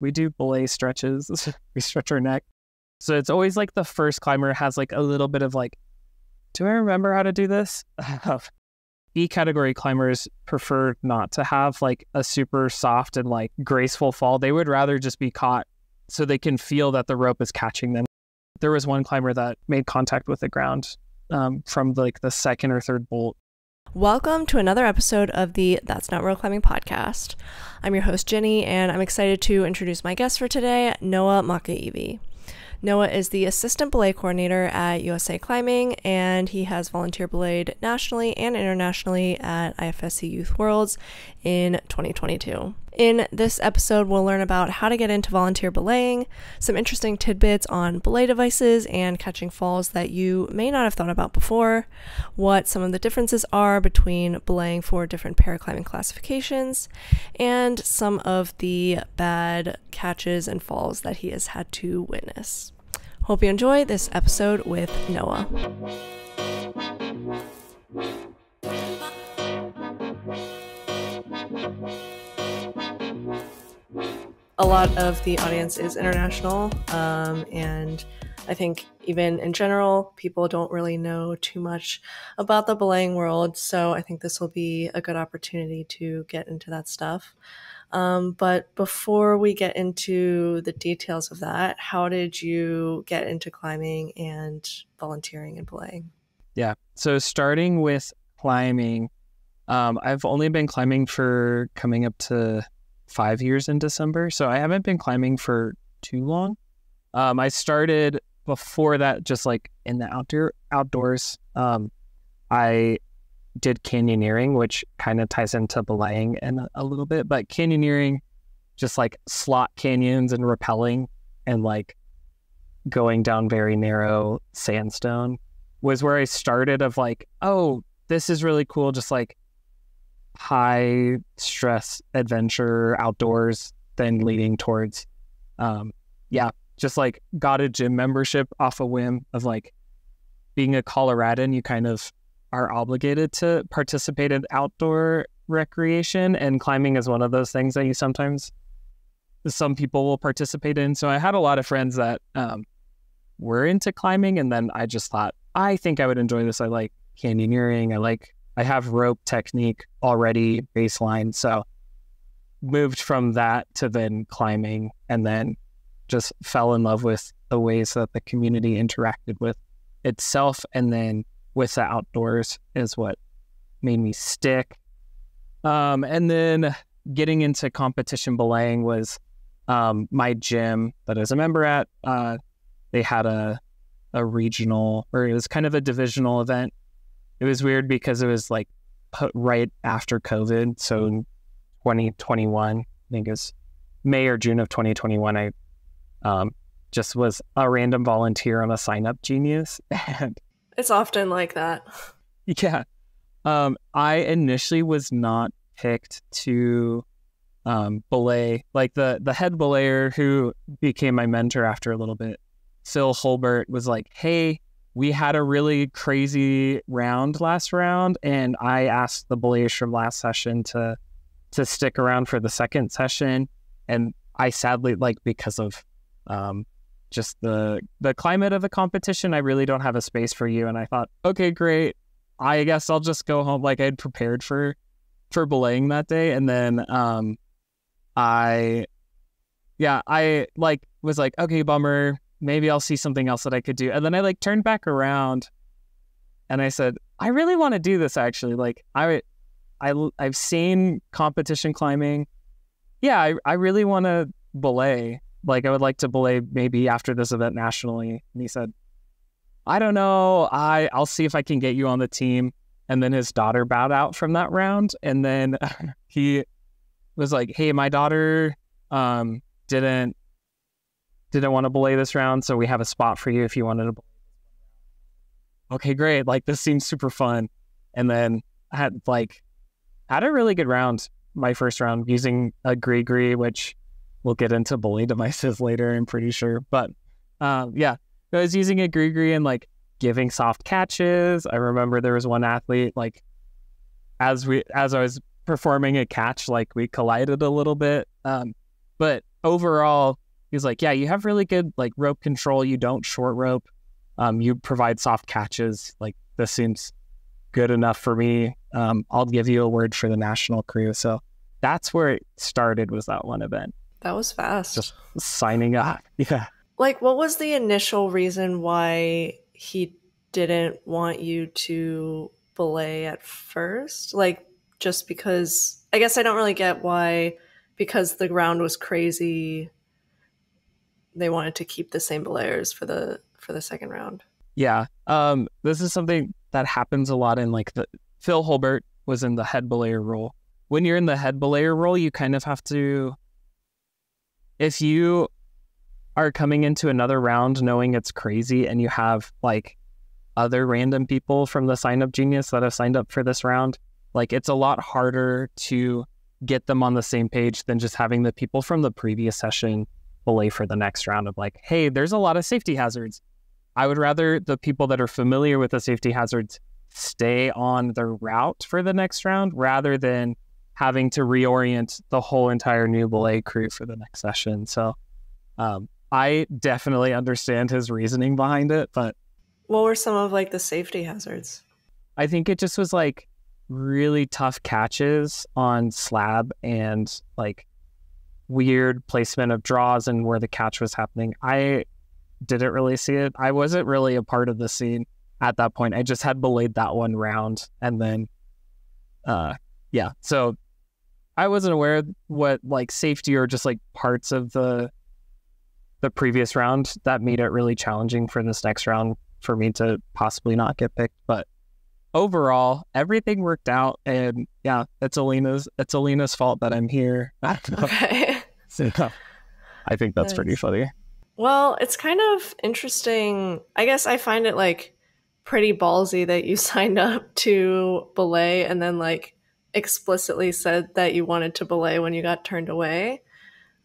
we do belay stretches. we stretch our neck. So it's always like the first climber has like a little bit of like, do I remember how to do this? E category climbers prefer not to have like a super soft and like graceful fall. They would rather just be caught so they can feel that the rope is catching them. There was one climber that made contact with the ground um, from like the second or third bolt. Welcome to another episode of the That's Not Real Climbing podcast. I'm your host, Jenny, and I'm excited to introduce my guest for today, Noah Makaiwi. Noah is the assistant belay coordinator at USA Climbing, and he has volunteer belayed nationally and internationally at IFSC Youth Worlds in 2022. In this episode, we'll learn about how to get into volunteer belaying, some interesting tidbits on belay devices and catching falls that you may not have thought about before, what some of the differences are between belaying for different paraclimbing classifications, and some of the bad catches and falls that he has had to witness. Hope you enjoy this episode with Noah. A lot of the audience is international, um, and I think even in general, people don't really know too much about the belaying world. So I think this will be a good opportunity to get into that stuff. Um, but before we get into the details of that, how did you get into climbing and volunteering and belaying? Yeah. So starting with climbing, um, I've only been climbing for coming up to five years in December. So I haven't been climbing for too long. Um, I started before that just like in the outdoor outdoors. Um, I did canyoneering, which kind of ties into belaying in a, a little bit, but canyoneering, just like slot canyons and rappelling and like going down very narrow sandstone was where I started of like, oh, this is really cool. Just like high stress adventure outdoors, then leading towards, um, yeah, just like got a gym membership off a whim of like being a Coloradan, you kind of are obligated to participate in outdoor recreation and climbing is one of those things that you sometimes some people will participate in. So i had a lot of friends that um, were into climbing and then i just thought i think i would enjoy this. I like canyoneering. I like i have rope technique already baseline so moved from that to then climbing and then just fell in love with the ways that the community interacted with itself and then with the outdoors is what made me stick. Um, and then getting into competition belaying was um, my gym that I was a member at. Uh, they had a a regional or it was kind of a divisional event. It was weird because it was like put right after COVID. So 2021, I think it was May or June of 2021. I um, just was a random volunteer on a sign up genius and it's often like that. Yeah. Um, I initially was not picked to um, belay. Like the the head belayer who became my mentor after a little bit, Phil Holbert, was like, "Hey, we had a really crazy round last round, and I asked the belayers from last session to to stick around for the second session, and I sadly like because of um, just the the climate of the competition, I really don't have a space for you. And I thought, okay, great. I guess I'll just go home. Like I'd prepared for for belaying that day, and then um, I, yeah, I like was like, okay, bummer. Maybe I'll see something else that I could do. And then I like turned back around, and I said, I really want to do this. Actually, like I, I I've seen competition climbing. Yeah, I I really want to belay like I would like to belay maybe after this event nationally. And he said, I don't know. I I'll see if I can get you on the team. And then his daughter bowed out from that round. And then he was like, Hey, my daughter um, didn't didn't want to belay this round, so we have a spot for you if you wanted to. Okay, great. Like this seems super fun. And then I had like had a really good round my first round using a GriGri, which we'll get into belay devices later, I'm pretty sure. But um, yeah, I was using a GriGri and like giving soft catches. I remember there was one athlete like as we as I was performing a catch, like we collided a little bit. Um, but overall, he's like, yeah, you have really good like rope control. You don't short rope. Um, you provide soft catches. Like this seems good enough for me. Um, I'll give you a word for the national crew. So that's where it started. Was that one event? That was fast. Just signing up. Yeah. Like, what was the initial reason why he didn't want you to belay at first? Like, just because I guess I don't really get why, because the ground was crazy, they wanted to keep the same belayers for the for the second round. Yeah. Um, this is something that happens a lot in like the Phil Hulbert was in the head belayer role. When you're in the head belayer role, you kind of have to if you are coming into another round knowing it's crazy and you have like other random people from the sign up genius that have signed up for this round, like it's a lot harder to get them on the same page than just having the people from the previous session belay for the next round of like, hey, there's a lot of safety hazards. I would rather the people that are familiar with the safety hazards stay on the route for the next round rather than having to reorient the whole entire new belay crew for the next session. So um, I definitely understand his reasoning behind it, but what were some of like the safety hazards? I think it just was like really tough catches on slab and like weird placement of draws and where the catch was happening. I didn't really see it. I wasn't really a part of the scene at that point. I just had belayed that one round and then uh yeah. So I wasn't aware what like safety or just like parts of the the previous round that made it really challenging for this next round for me to possibly not get picked. But overall, everything worked out, and yeah, it's Alina's it's Alina's fault that I'm here. okay. I think that's nice. pretty funny. Well, it's kind of interesting. I guess I find it like pretty ballsy that you signed up to belay and then like explicitly said that you wanted to belay when you got turned away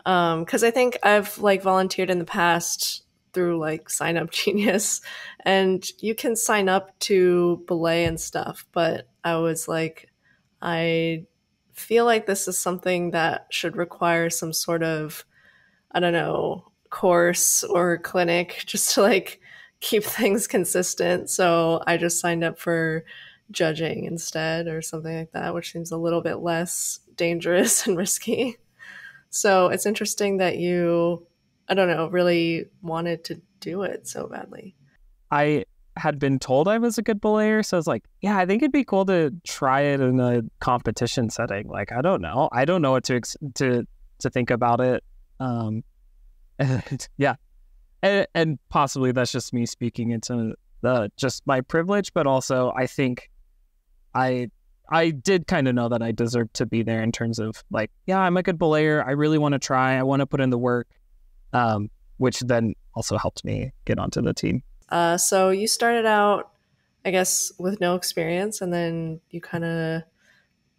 because um, I think I've like volunteered in the past through like Sign Up Genius, and you can sign up to belay and stuff. But I was like, I feel like this is something that should require some sort of, I don't know, course or clinic just to like keep things consistent. So I just signed up for judging instead or something like that, which seems a little bit less dangerous and risky. So it's interesting that you, I don't know, really wanted to do it so badly. I had been told I was a good belayer, so I was like, yeah, I think it'd be cool to try it in a competition setting. Like, I don't know, I don't know what to to to think about it. Um, yeah, and, and possibly that's just me speaking into the just my privilege, but also I think I I did kind of know that I deserved to be there in terms of like, yeah, I'm a good belayer. I really want to try. I want to put in the work, um, which then also helped me get onto the team. Uh, so you started out, I guess, with no experience, and then you kind of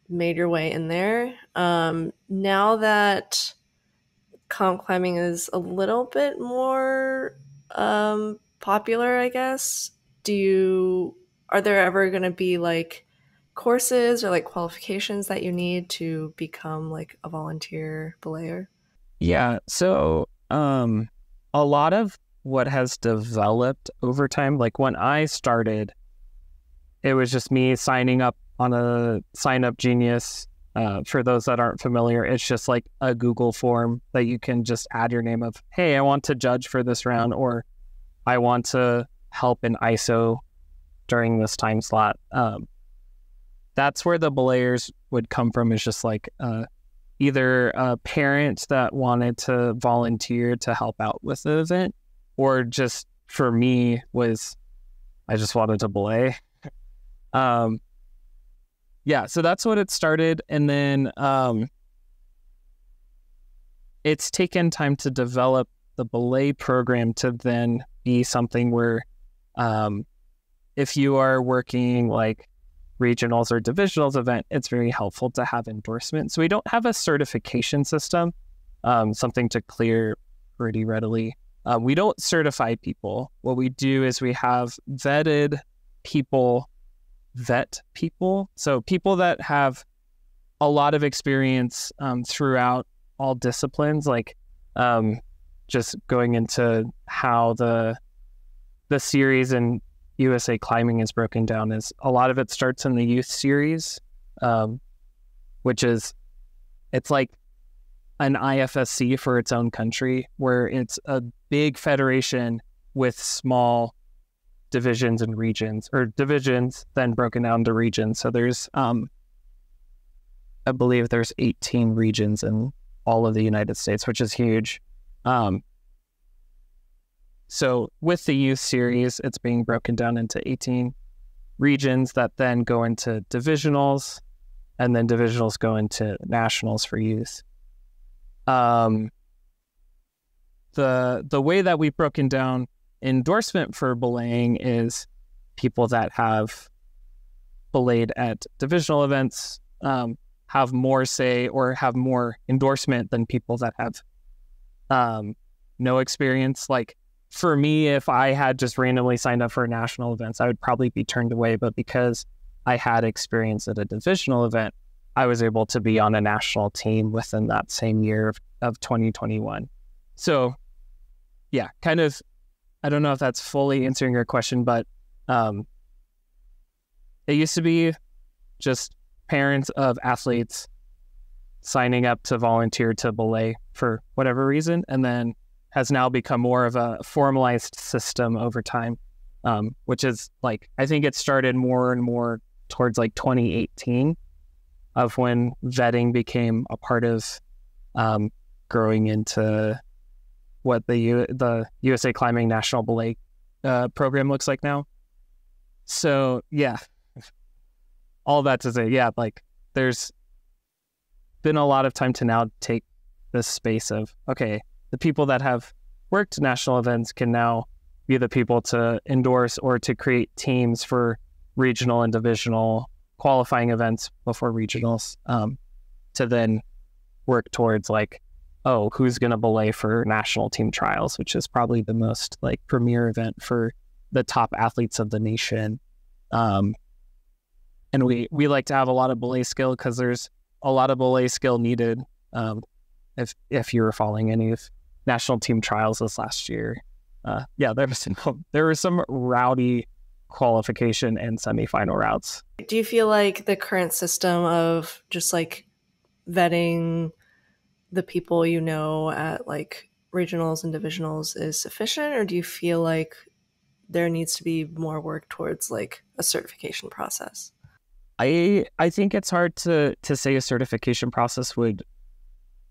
made your way in there. Um, now that comp climbing is a little bit more um, popular, I guess, do you are there ever going to be like courses or like qualifications that you need to become like a volunteer belayer? Yeah. So, um, a lot of what has developed over time, like when I started, it was just me signing up on a sign up genius. Uh, for those that aren't familiar, it's just like a Google form that you can just add your name of, hey, I want to judge for this round, or I want to help in ISO during this time slot. Um, that's where the belayers would come from is just like uh, either a parent that wanted to volunteer to help out with the event or just for me was i just wanted to belay um, yeah so that's what it started and then um, it's taken time to develop the belay program to then be something where um, if you are working like regionals or divisionals event, it's very helpful to have endorsement. So we don't have a certification system, um, something to clear pretty readily. Uh, we don't certify people. What we do is we have vetted people vet people. So people that have a lot of experience um, throughout all disciplines. Like Um, just going into how the the series in USA Climbing is broken down is a lot of it starts in the youth series, um, which is it's like an IFSC for its own country, where it's a big federation with small divisions and regions, or divisions then broken down to regions. So there's, um, I believe there's 18 regions in all of the United States, which is huge. Um, so with the youth series, it's being broken down into 18 regions that then go into divisionals, and then divisionals go into nationals for youth. Um, the the way that we've broken down endorsement for belaying is people that have belayed at divisional events um, have more say or have more endorsement than people that have um, no experience. Like for me, if I had just randomly signed up for national events, I would probably be turned away. But because I had experience at a divisional event, I was able to be on a national team within that same year of, of 2021. So, yeah, kind of, I don't know if that's fully answering your question, but um, it used to be just parents of athletes signing up to volunteer to belay for whatever reason, and then has now become more of a formalized system over time, um, which is like, I think it started more and more towards like 2018 of when vetting became a part of um, growing into what the U- the USA Climbing National Belay uh, program looks like now. So yeah, all that to say, yeah, like there's been a lot of time to now take this space of okay, the people that have worked national events can now be the people to endorse or to create teams for regional and divisional qualifying events before regionals um, to then work towards like oh who's going to belay for national team trials which is probably the most like premier event for the top athletes of the nation um, and we we like to have a lot of belay skill because there's a lot of belay skill needed um, if if you were following any of national team trials this last year uh, yeah there was some, there was some rowdy qualification and semifinal routes. Do you feel like the current system of just like vetting the people you know at like regionals and divisionals is sufficient or do you feel like there needs to be more work towards like a certification process? I I think it's hard to to say a certification process would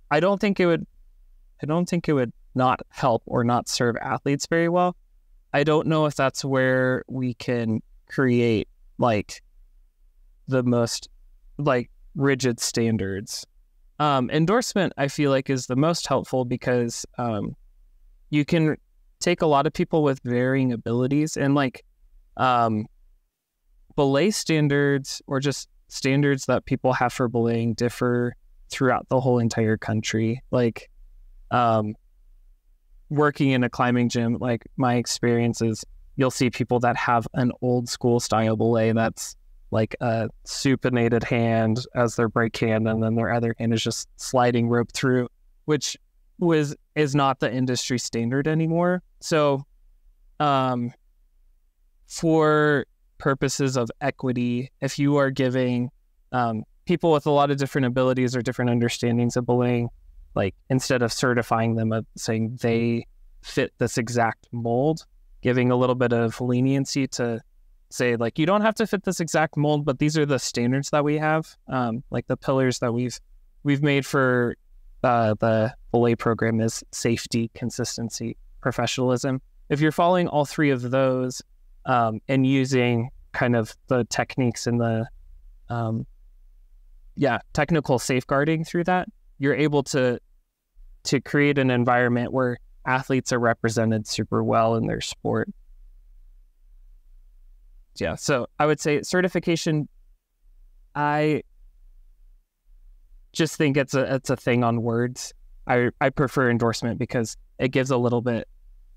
I don't think it would I don't think it would not help or not serve athletes very well. I don't know if that's where we can create like the most like rigid standards. Um, endorsement, I feel like, is the most helpful because um, you can take a lot of people with varying abilities and like um, belay standards or just standards that people have for belaying differ throughout the whole entire country. Like, um, working in a climbing gym, like my experience is you'll see people that have an old school style belay that's like a supinated hand as their brake hand, and then their other hand is just sliding rope through, which was is not the industry standard anymore. So, um, for purposes of equity, if you are giving um, people with a lot of different abilities or different understandings of belaying like instead of certifying them of saying they fit this exact mold, giving a little bit of leniency to say like you don't have to fit this exact mold, but these are the standards that we have, um, like the pillars that we've we've made for uh, the belay program is safety, consistency, professionalism. If you're following all three of those um, and using kind of the techniques and the um, yeah technical safeguarding through that, you're able to to create an environment where athletes are represented super well in their sport. Yeah, so I would say certification. I just think it's a it's a thing on words. I I prefer endorsement because it gives a little bit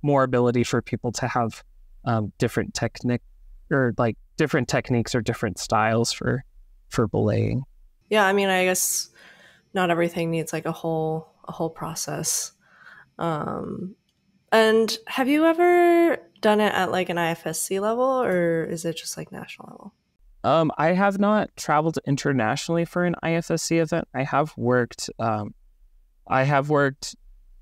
more ability for people to have um, different technique or like different techniques or different styles for for belaying. Yeah, I mean, I guess not everything needs like a whole a whole process. Um, and have you ever done it at like an IFSC level or is it just like national level? Um, I have not traveled internationally for an IFSC event. I have worked. Um, I have worked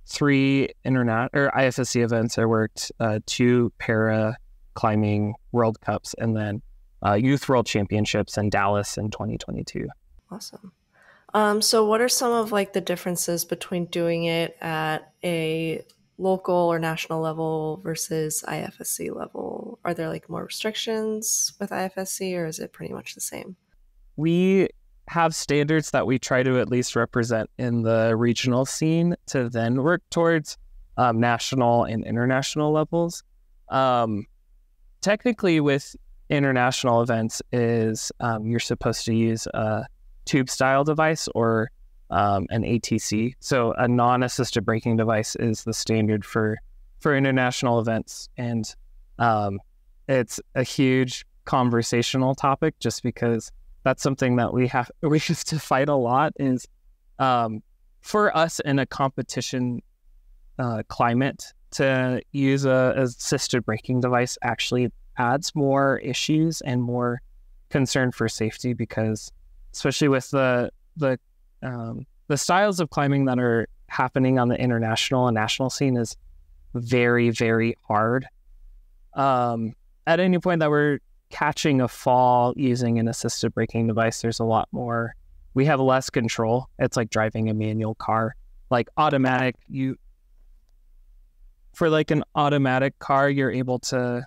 three internet or IFSC events. I worked uh, two para climbing World Cups and then uh, Youth World Championships in Dallas in 2022. Awesome. Um, so, what are some of like the differences between doing it at a local or national level versus IFSC level? Are there like more restrictions with IFSC, or is it pretty much the same? We have standards that we try to at least represent in the regional scene to then work towards um, national and international levels. Um, technically, with international events, is um, you're supposed to use a tube style device or um, an ATC. So a non-assisted braking device is the standard for for international events, and um, it's a huge conversational topic just because that's something that we have we used to fight a lot is um, for us in a competition uh, climate to use a assisted braking device actually adds more issues and more concern for safety because especially with the the um, the styles of climbing that are happening on the international and national scene is very very hard um, at any point that we're catching a fall using an assisted braking device, there's a lot more. We have less control. It's like driving a manual car. Like automatic, you for like an automatic car, you're able to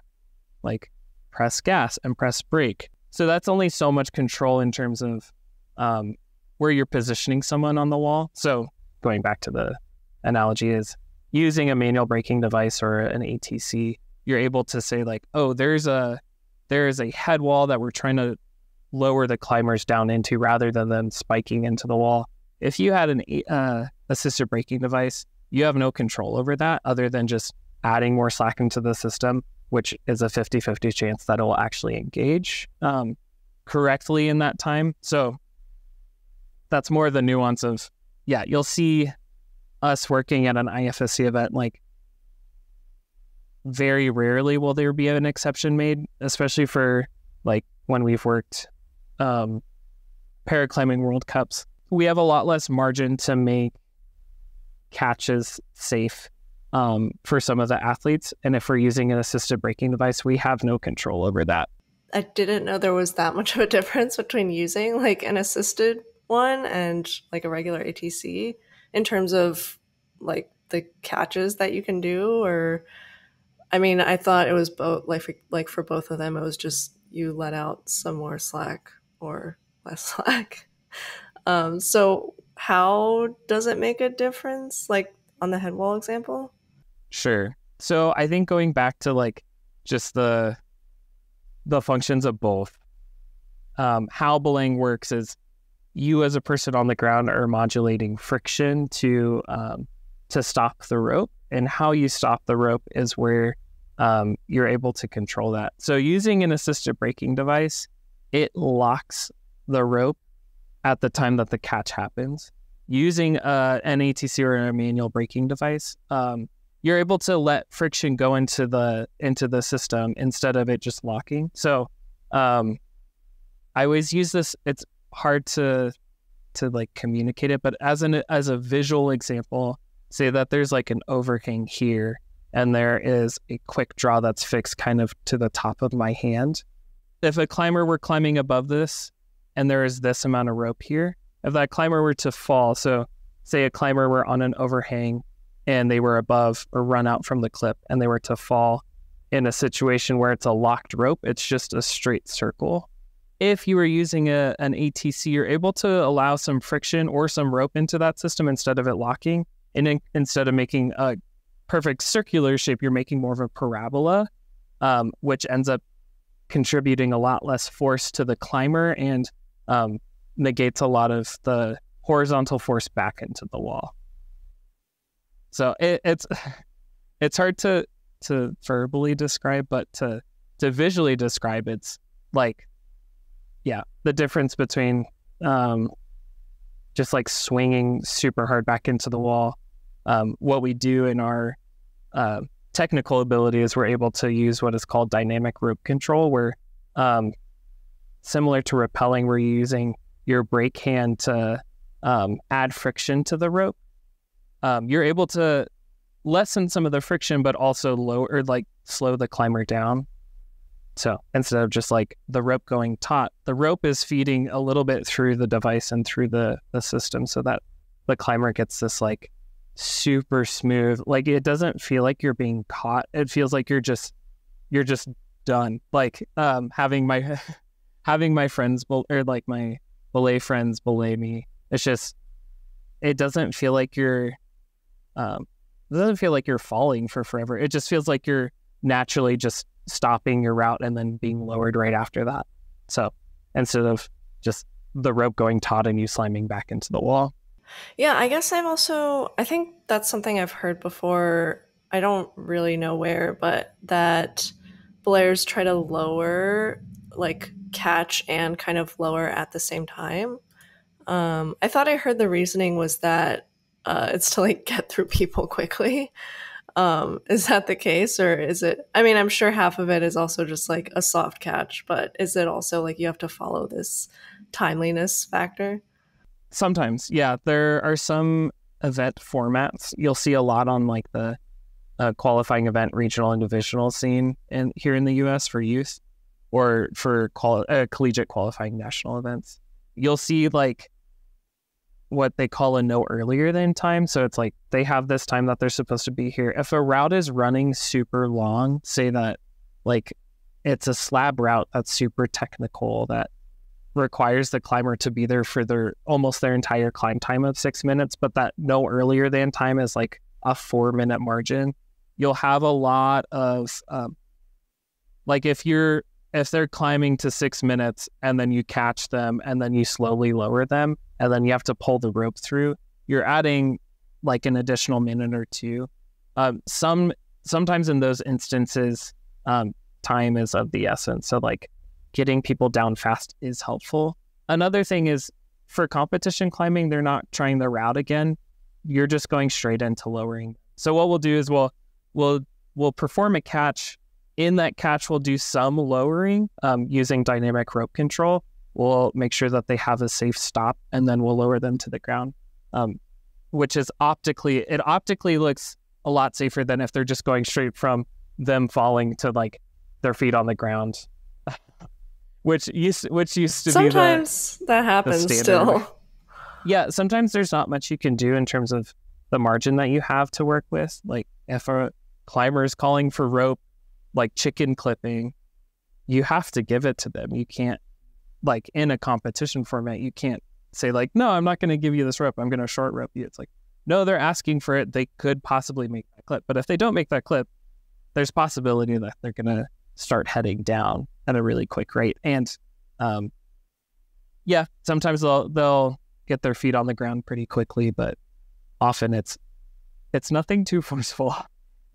like press gas and press brake. So that's only so much control in terms of um, where you're positioning someone on the wall. So going back to the analogy is using a manual braking device or an ATC, you're able to say like, oh, there's a there is a head wall that we're trying to lower the climbers down into rather than them spiking into the wall. If you had an uh, assisted braking device, you have no control over that other than just adding more slack into the system, which is a 50 50 chance that it will actually engage um, correctly in that time. So that's more the nuance of, yeah, you'll see us working at an IFSC event like very rarely will there be an exception made, especially for like when we've worked um, paraclimbing World Cups. We have a lot less margin to make catches safe um, for some of the athletes. And if we're using an assisted braking device, we have no control over that. I didn't know there was that much of a difference between using like an assisted one and like a regular ATC in terms of like the catches that you can do or I mean, I thought it was both like for, like for both of them, it was just you let out some more slack or less slack. Um, so how does it make a difference, like on the head wall example? Sure. So I think going back to like just the the functions of both, um, how belaying works is you as a person on the ground are modulating friction to um, to stop the rope and how you stop the rope is where um, you're able to control that. So using an assisted braking device, it locks the rope at the time that the catch happens. Using uh, an ATC or a manual braking device, um, you're able to let friction go into the into the system instead of it just locking. So um, I always use this. It's hard to to like communicate it, but as an as a visual example, say that there's like an overhang here and there is a quick draw that's fixed kind of to the top of my hand. If a climber were climbing above this and there is this amount of rope here, if that climber were to fall, so say a climber were on an overhang and they were above or run out from the clip and they were to fall in a situation where it's a locked rope, it's just a straight circle. If you are using a, an ATC, you're able to allow some friction or some rope into that system instead of it locking and in, instead of making a perfect circular shape, you're making more of a parabola, um, which ends up contributing a lot less force to the climber and um, negates a lot of the horizontal force back into the wall. So it, it's it's hard to to verbally describe, but to to visually describe, it's like yeah, the difference between um, just like swinging super hard back into the wall um, what we do in our uh, technical ability is we're able to use what is called dynamic rope control, where um, similar to rappelling, we're using your brake hand to um, add friction to the rope. Um, you're able to lessen some of the friction, but also lower, like slow the climber down. So instead of just like the rope going taut, the rope is feeding a little bit through the device and through the, the system so that the climber gets this like super smooth. Like it doesn't feel like you're being caught. It feels like you're just you're just done. Like um having my having my friends or like my belay friends belay me. It's just it doesn't feel like you're um it doesn't feel like you're falling for forever. It just feels like you're naturally just stopping your route and then being lowered right after that. So instead of just the rope going taut and you slamming back into the wall. Yeah, I guess I've also, I think that's something I've heard before. I don't really know where, but that belayers try to lower, like catch and kind of lower at the same time. Um, I thought I heard the reasoning was that uh, it's to like get through people quickly. Um, is that the case, or is it? I mean, I'm sure half of it is also just like a soft catch, but is it also like you have to follow this timeliness factor? Sometimes, yeah. There are some event formats you'll see a lot on like the uh, qualifying event regional and divisional scene in here in the U.S. for youth or for quali- uh, collegiate qualifying national events. You'll see like what they call a no earlier than time. So it's like they have this time that they're supposed to be here. If a route is running super long, say that like it's a slab route that's super technical that requires the climber to be there for their almost their entire climb time of six minutes, but that no earlier than time is like a four minute margin. You'll have a lot of um, like if you're if they're climbing to six minutes and then you catch them and then you slowly lower them and then you have to pull the rope through, you're adding like an additional minute or two. Um, some sometimes in those instances, um, time is of the essence. So like getting people down fast is helpful. Another thing is for competition climbing, they're not trying the route again. You're just going straight into lowering. So what we'll do is we'll we'll we'll perform a catch. In that catch, we'll do some lowering um, using dynamic rope control. We'll make sure that they have a safe stop, and then we'll lower them to the ground, um, which is optically it optically looks a lot safer than if they're just going straight from them falling to like their feet on the ground which used which used to sometimes be sometimes that happens still. Yeah, sometimes there's not much you can do in terms of the margin that you have to work with. Like if a climber is calling for rope, like chicken clipping, you have to give it to them. You can't like in a competition format, you can't say like, no, I'm not going to give you this rope. I'm going to short rope you. It's like, no, they're asking for it. They could possibly make that clip, but if they don't make that clip, there's possibility that they're going to start heading down at a really quick rate. And um, yeah, sometimes they'll they'll get their feet on the ground pretty quickly, but often it's it's nothing too forceful.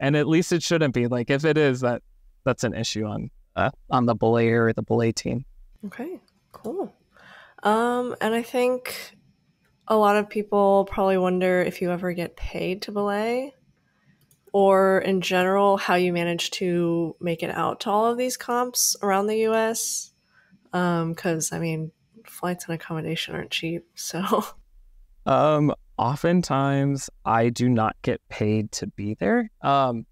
And at least it shouldn't be. Like if it is, that that's an issue on uh, on the belayer or the belay team. Okay, cool. Um, and I think a lot of people probably wonder if you ever get paid to belay or in general how you manage to make it out to all of these comps around the US because um, I mean flights and accommodation aren't cheap so um oftentimes I do not get paid to be there um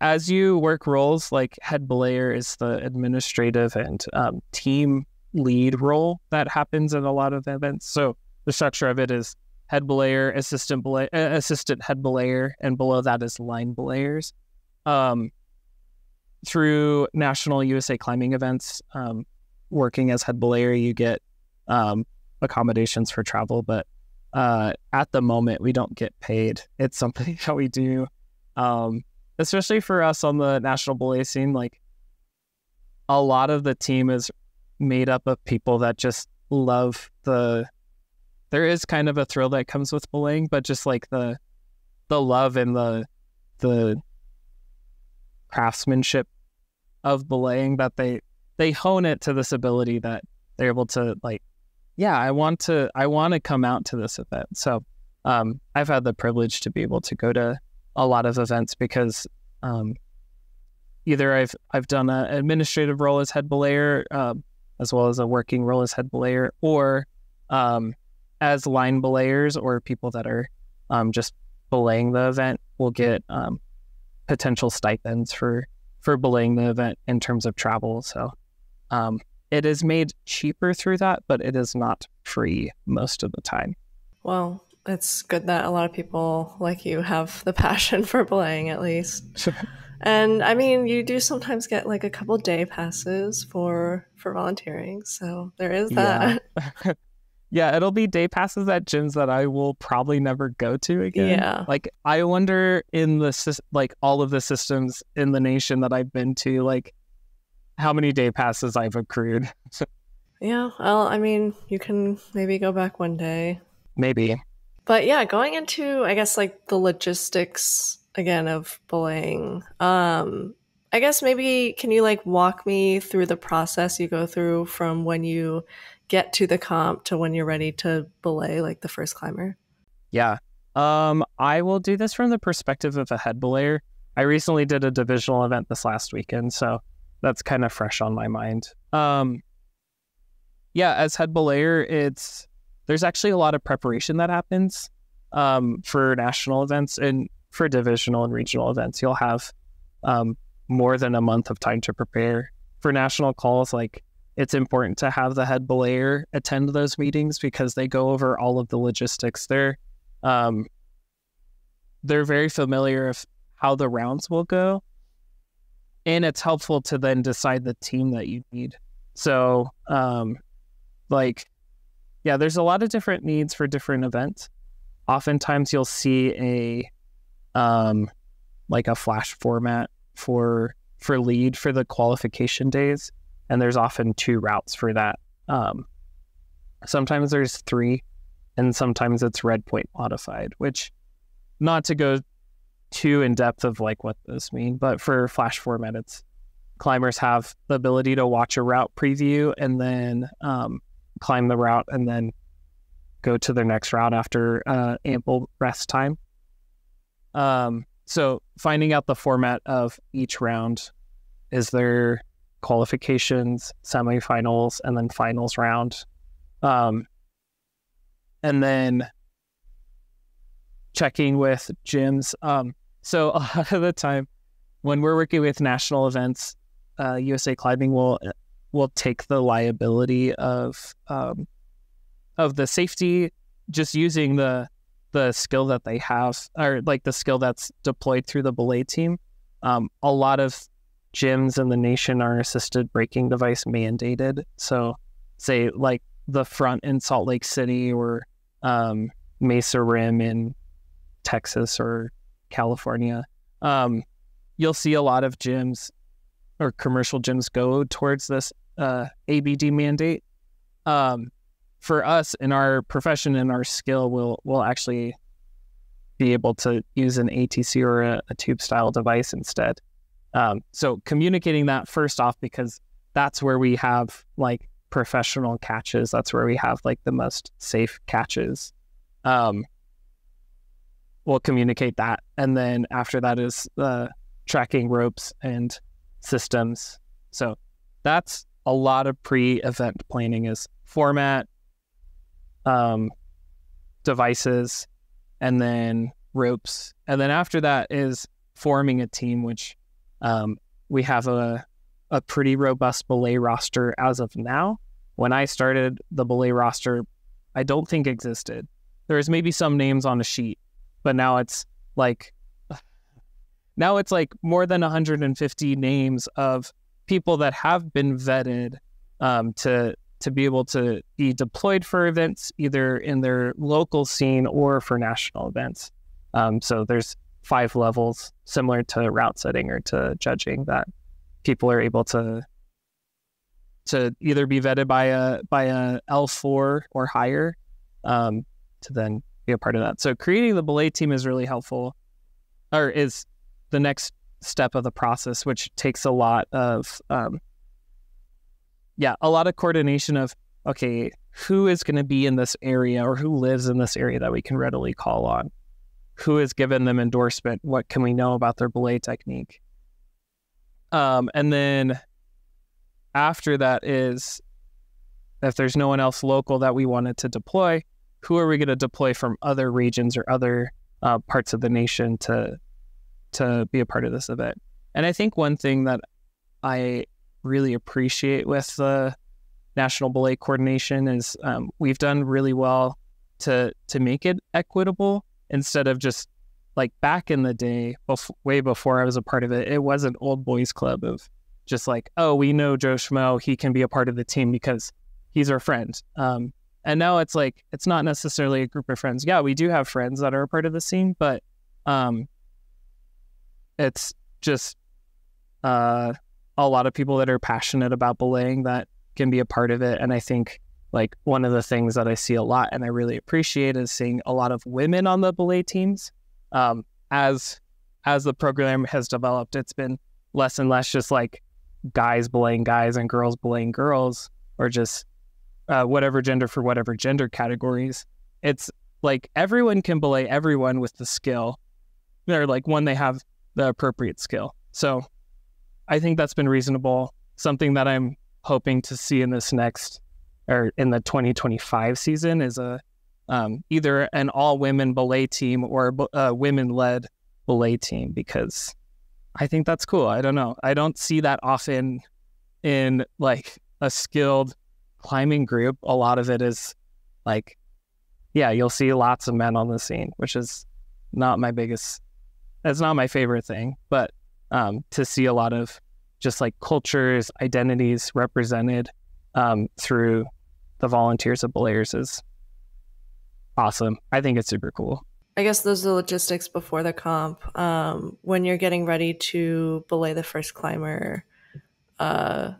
as you work roles like head belayer is the administrative and um, team lead role that happens in a lot of events so the structure of it is head belayer, assistant belay, uh, assistant head belayer, and below that is line belayers. Um, through national USA climbing events, um, working as head belayer, you get um, accommodations for travel, but uh, at the moment we don't get paid. It's something that we do, um, especially for us on the national belay scene. Like a lot of the team is made up of people that just love the there is kind of a thrill that comes with belaying, but just like the the love and the the craftsmanship of belaying that they they hone it to this ability that they're able to like yeah i want to i want to come out to this event so um, I've had the privilege to be able to go to a lot of events because um, either I've I've done an administrative role as head belayer, um, as well as a working role as head belayer, or um, as line belayers or people that are um, just belaying the event will get um, potential stipends for for belaying the event in terms of travel. So um, it is made cheaper through that, but it is not free most of the time. Well, it's good that a lot of people like you have the passion for playing at least. and I mean, you do sometimes get like a couple day passes for for volunteering, so there is that. Yeah. yeah, it'll be day passes at gyms that I will probably never go to again. Yeah. Like I wonder in the like all of the systems in the nation that I've been to, like how many day passes I've accrued. yeah, well, I mean, you can maybe go back one day. Maybe. But yeah, going into I guess like the logistics again of belaying. Um I guess maybe can you like walk me through the process you go through from when you get to the comp to when you're ready to belay like the first climber? Yeah. Um I will do this from the perspective of a head belayer. I recently did a divisional event this last weekend, so that's kind of fresh on my mind. Um yeah, as head belayer, it's there's actually a lot of preparation that happens um, for national events and for divisional and regional events. You'll have um, more than a month of time to prepare for national calls. Like it's important to have the head belayer attend those meetings because they go over all of the logistics. They're um, they're very familiar of how the rounds will go, and it's helpful to then decide the team that you need. So, um, like yeah, there's a lot of different needs for different events. Oftentimes, you'll see a um, like a flash format for for lead for the qualification days, and there's often two routes for that. Um, sometimes there's three, and sometimes it's red point modified. Which, not to go too in depth of like what those mean, but for flash format, it's climbers have the ability to watch a route preview and then um, climb the route and then go to their next route after uh, ample rest time. Um, so finding out the format of each round is there qualifications, semifinals, and then finals round. Um, and then checking with gyms. Um, so a lot of the time when we're working with national events, uh, USA Climbing will will take the liability of um, of the safety just using the the skill that they have or like the skill that's deployed through the belay team. Um, a lot of gyms in the nation are assisted braking device mandated. So, say like the front in Salt Lake City or um, Mesa Rim in Texas or California, um, you'll see a lot of gyms or commercial gyms go towards this uh, ABD mandate. Um, for us in our profession and our skill, we'll we'll actually be able to use an ATC or a, a tube style device instead. Um, so communicating that first off because that's where we have like professional catches. That's where we have like the most safe catches. Um, we'll communicate that, and then after that is uh, tracking ropes and systems. So that's a lot of pre-event planning is format, um, devices, and then ropes, and then after that is forming a team, which um, we have a a pretty robust belay roster as of now. When I started, the belay roster, I don't think existed. There's maybe some names on a sheet, but now it's like now it's like more than 150 names of people that have been vetted um, to to be able to be deployed for events either in their local scene or for national events. Um, so there's five levels similar to route setting or to judging that people are able to to either be vetted by a by a L4 or higher um, to then be a part of that. So creating the belay team is really helpful or is the next step of the process, which takes a lot of, um, yeah, a lot of coordination of, okay, who is going to be in this area or who lives in this area that we can readily call on? Who has given them endorsement? What can we know about their belay technique? Um, and then after that is if there's no one else local that we wanted to deploy, who are we going to deploy from other regions or other uh, parts of the nation to to be a part of this event? And I think one thing that I really appreciate with the national belay coordination is um, we've done really well to to make it equitable instead of just like back in the day, bef- way before I was a part of it. It was an old boys club of just like, oh, we know Joe Schmo, he can be a part of the team because he's our friend. Um, and now it's like it's not necessarily a group of friends. Yeah, we do have friends that are a part of the scene, but um, it's just uh, a lot of people that are passionate about belaying that can be a part of it. And I think like one of the things that I see a lot and I really appreciate is seeing a lot of women on the belay teams. Um, as as the program has developed, it's been less and less just like guys belaying guys and girls belaying girls, or just uh, whatever gender for whatever gender categories. It's like everyone can belay everyone with the skill. They're like when they have the appropriate skill. So I think that's been reasonable. Something that I'm hoping to see in this next or in the 2025 season is a um, either an all women belay team or a women led belay team because I think that's cool. I don't know. I don't see that often in like a skilled climbing group. A lot of it is like, yeah, you'll see lots of men on the scene, which is not my biggest, that's not my favorite thing. But um, to see a lot of just like cultures, identities represented um, through the volunteers of Belayers is awesome. I think it's super cool. I guess those are the logistics before the comp. Um, when you're getting ready to belay the first climber, uh,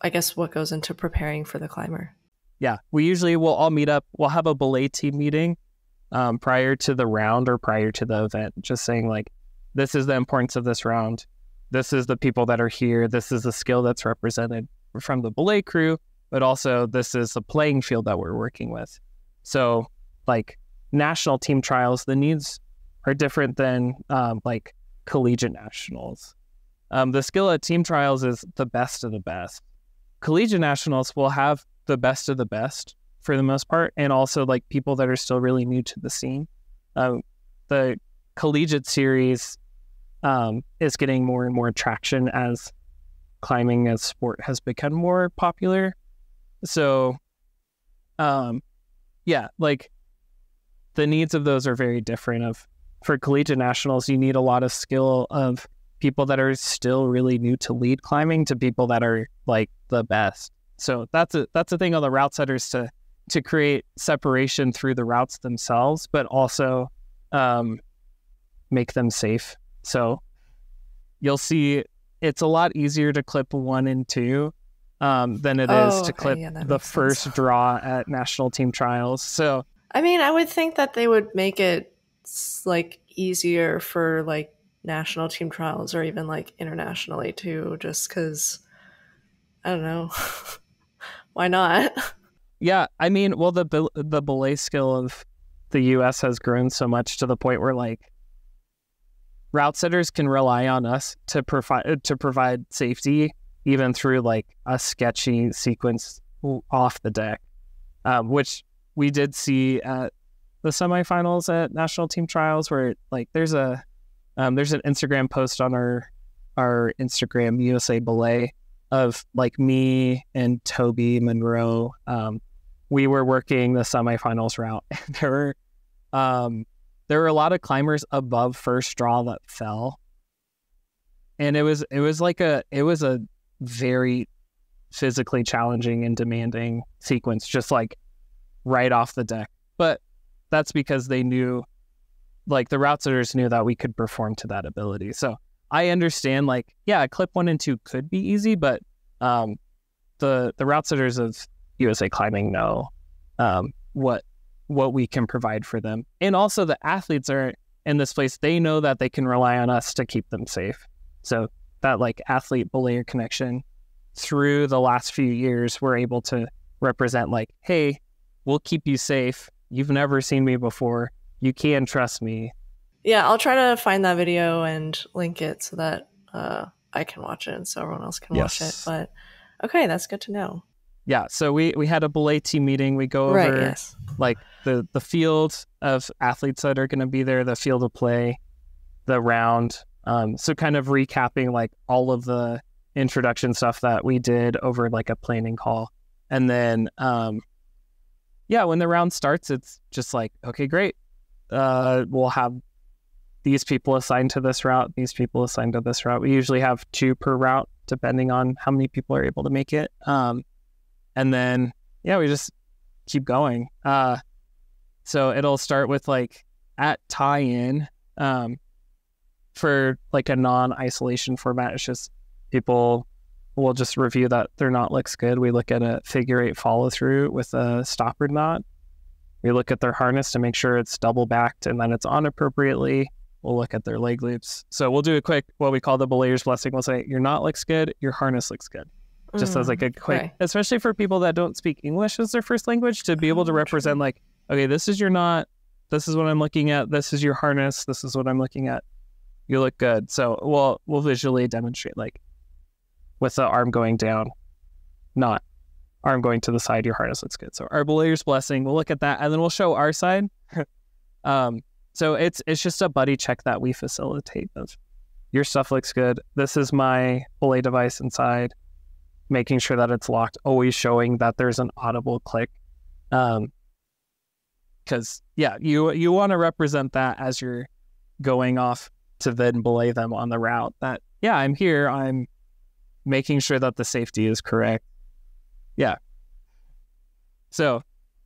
I guess what goes into preparing for the climber? Yeah, we usually will all meet up. We'll have a belay team meeting um, prior to the round or prior to the event, just saying like, this is the importance of this round. This is the people that are here. This is the skill that's represented from the belay crew, but also this is the playing field that we're working with. So, like national team trials, the needs are different than um, like collegiate nationals. Um, the skill at team trials is the best of the best. Collegiate nationals will have the best of the best for the most part, and also like people that are still really new to the scene. Um, the collegiate series um, is getting more and more traction as climbing as sport has become more popular. So, um, yeah, like the needs of those are very different. Of for collegiate nationals, you need a lot of skill of people that are still really new to lead climbing to people that are like the best. So that's a that's a thing on the route setters to to create separation through the routes themselves, but also um, make them safe. So you'll see it's a lot easier to clip one and two um, than it oh, is to okay. clip yeah, the first sense. draw at national team trials. So I mean, I would think that they would make it like easier for like national team trials or even like internationally too, just because I don't know. Why not? Yeah, I mean, well, the the belay skill of the U.S. has grown so much to the point where like route setters can rely on us to provide to provide safety even through like a sketchy sequence off the deck, um, which we did see at the semifinals at national team trials where like there's a um, there's an Instagram post on our our Instagram USA Belay of like me and Toby Monroe. Um, we were working the semifinals route. there were um, there were a lot of climbers above first draw that fell, and it was it was like a it was a very physically challenging and demanding sequence. Just like right off the deck. But that's because they knew, like the route setters knew that we could perform to that ability. So I understand, like, yeah, clip one and two could be easy, but um, the the route setters of USA Climbing know um, what what we can provide for them, and also the athletes are in this place. They know that they can rely on us to keep them safe. So that like athlete belayer connection through the last few years, we're able to represent like, hey, we'll keep you safe. You've never seen me before. You can trust me. Yeah, I'll try to find that video and link it so that uh, I can watch it and so everyone else can watch it. But okay, that's good to know. Yeah, so we we had a belay team meeting. We go over Right, yes. like the the field of athletes that are going to be there, the field of play, the round. Um, so kind of recapping like all of the introduction stuff that we did over like a planning call, and then um, yeah, when the round starts, it's just like okay, great. Uh, we'll have these people assigned to this route, these people assigned to this route. We usually have two per route, depending on how many people are able to make it. Um, and then yeah, we just keep going. Uh, so it'll start with like at tie-in um, for like a non-isolation format. It's just people will just review that their knot looks good. We look at a figure eight follow through with a stopper knot. We look at their harness to make sure it's double backed and then it's on appropriately. We'll look at their leg loops. So we'll do a quick what we call the belayer's blessing. We'll say your knot looks good, your harness looks good just as like a quick, especially for people that don't speak English as their first language, to be able to represent like, okay, this is your knot, this is what I'm looking at, this is your harness, this is what I'm looking at. You look good. So we'll we'll visually demonstrate like with the arm going down, not arm going to the side, your harness looks good. So our belayer's blessing, we'll look at that and then we'll show our side. um, so it's it's just a buddy check that we facilitate of your stuff looks good. This is my belay device inside making sure that it's locked, always showing that there's an audible click. Um, because yeah, you you want to represent that as you're going off to then belay them on the route. That yeah, I'm here. I'm making sure that the safety is correct. Yeah. So,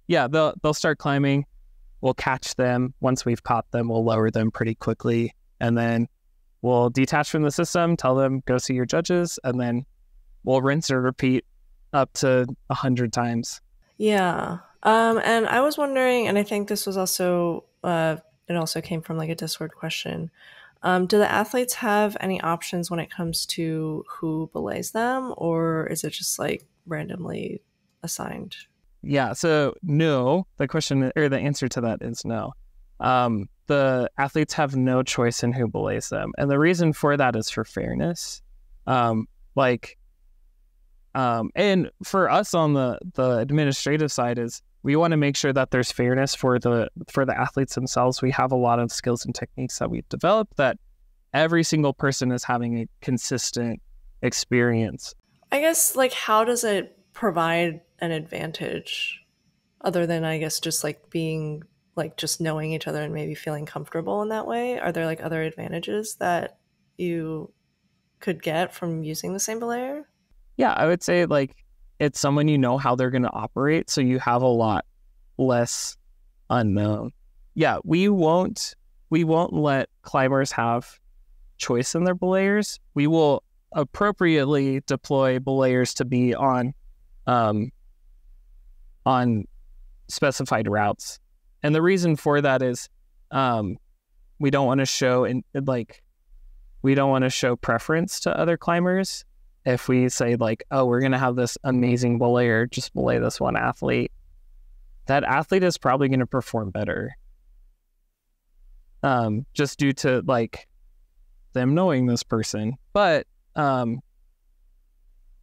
yeah, they'll they'll start climbing. We'll catch them. Once we've caught them, we'll lower them pretty quickly, and then we'll detach from the system. Tell them go see your judges, and then we'll rinse and repeat up to a hundred times. Yeah. Um, and I was wondering, and I think this was also, uh, it also came from like a Discord question. Um, do the athletes have any options when it comes to who belays them, or is it just like randomly assigned? Yeah. So no, the question or the answer to that is no. Um, the athletes have no choice in who belays them, and the reason for that is for fairness. Um, like, um, and for us on the the administrative side is we want to make sure that there's fairness for the for the athletes themselves. We have a lot of skills and techniques that we've developed that every single person is having a consistent experience. I guess like how does it provide an advantage other than I guess just like being like just knowing each other and maybe feeling comfortable in that way? Are there like other advantages that you could get from using the same belayer? Yeah, I would say like it's someone you know how they're going to operate, so you have a lot less unknown. Yeah, we won't we won't let climbers have choice in their belayers. We will appropriately deploy belayers to be on um on specified routes. And the reason for that is um we don't want to show in like we don't want to show preference to other climbers if we say like, oh, we're gonna have this amazing belayer, just belay this one athlete, that athlete is probably gonna perform better. Um, just due to like them knowing this person. But um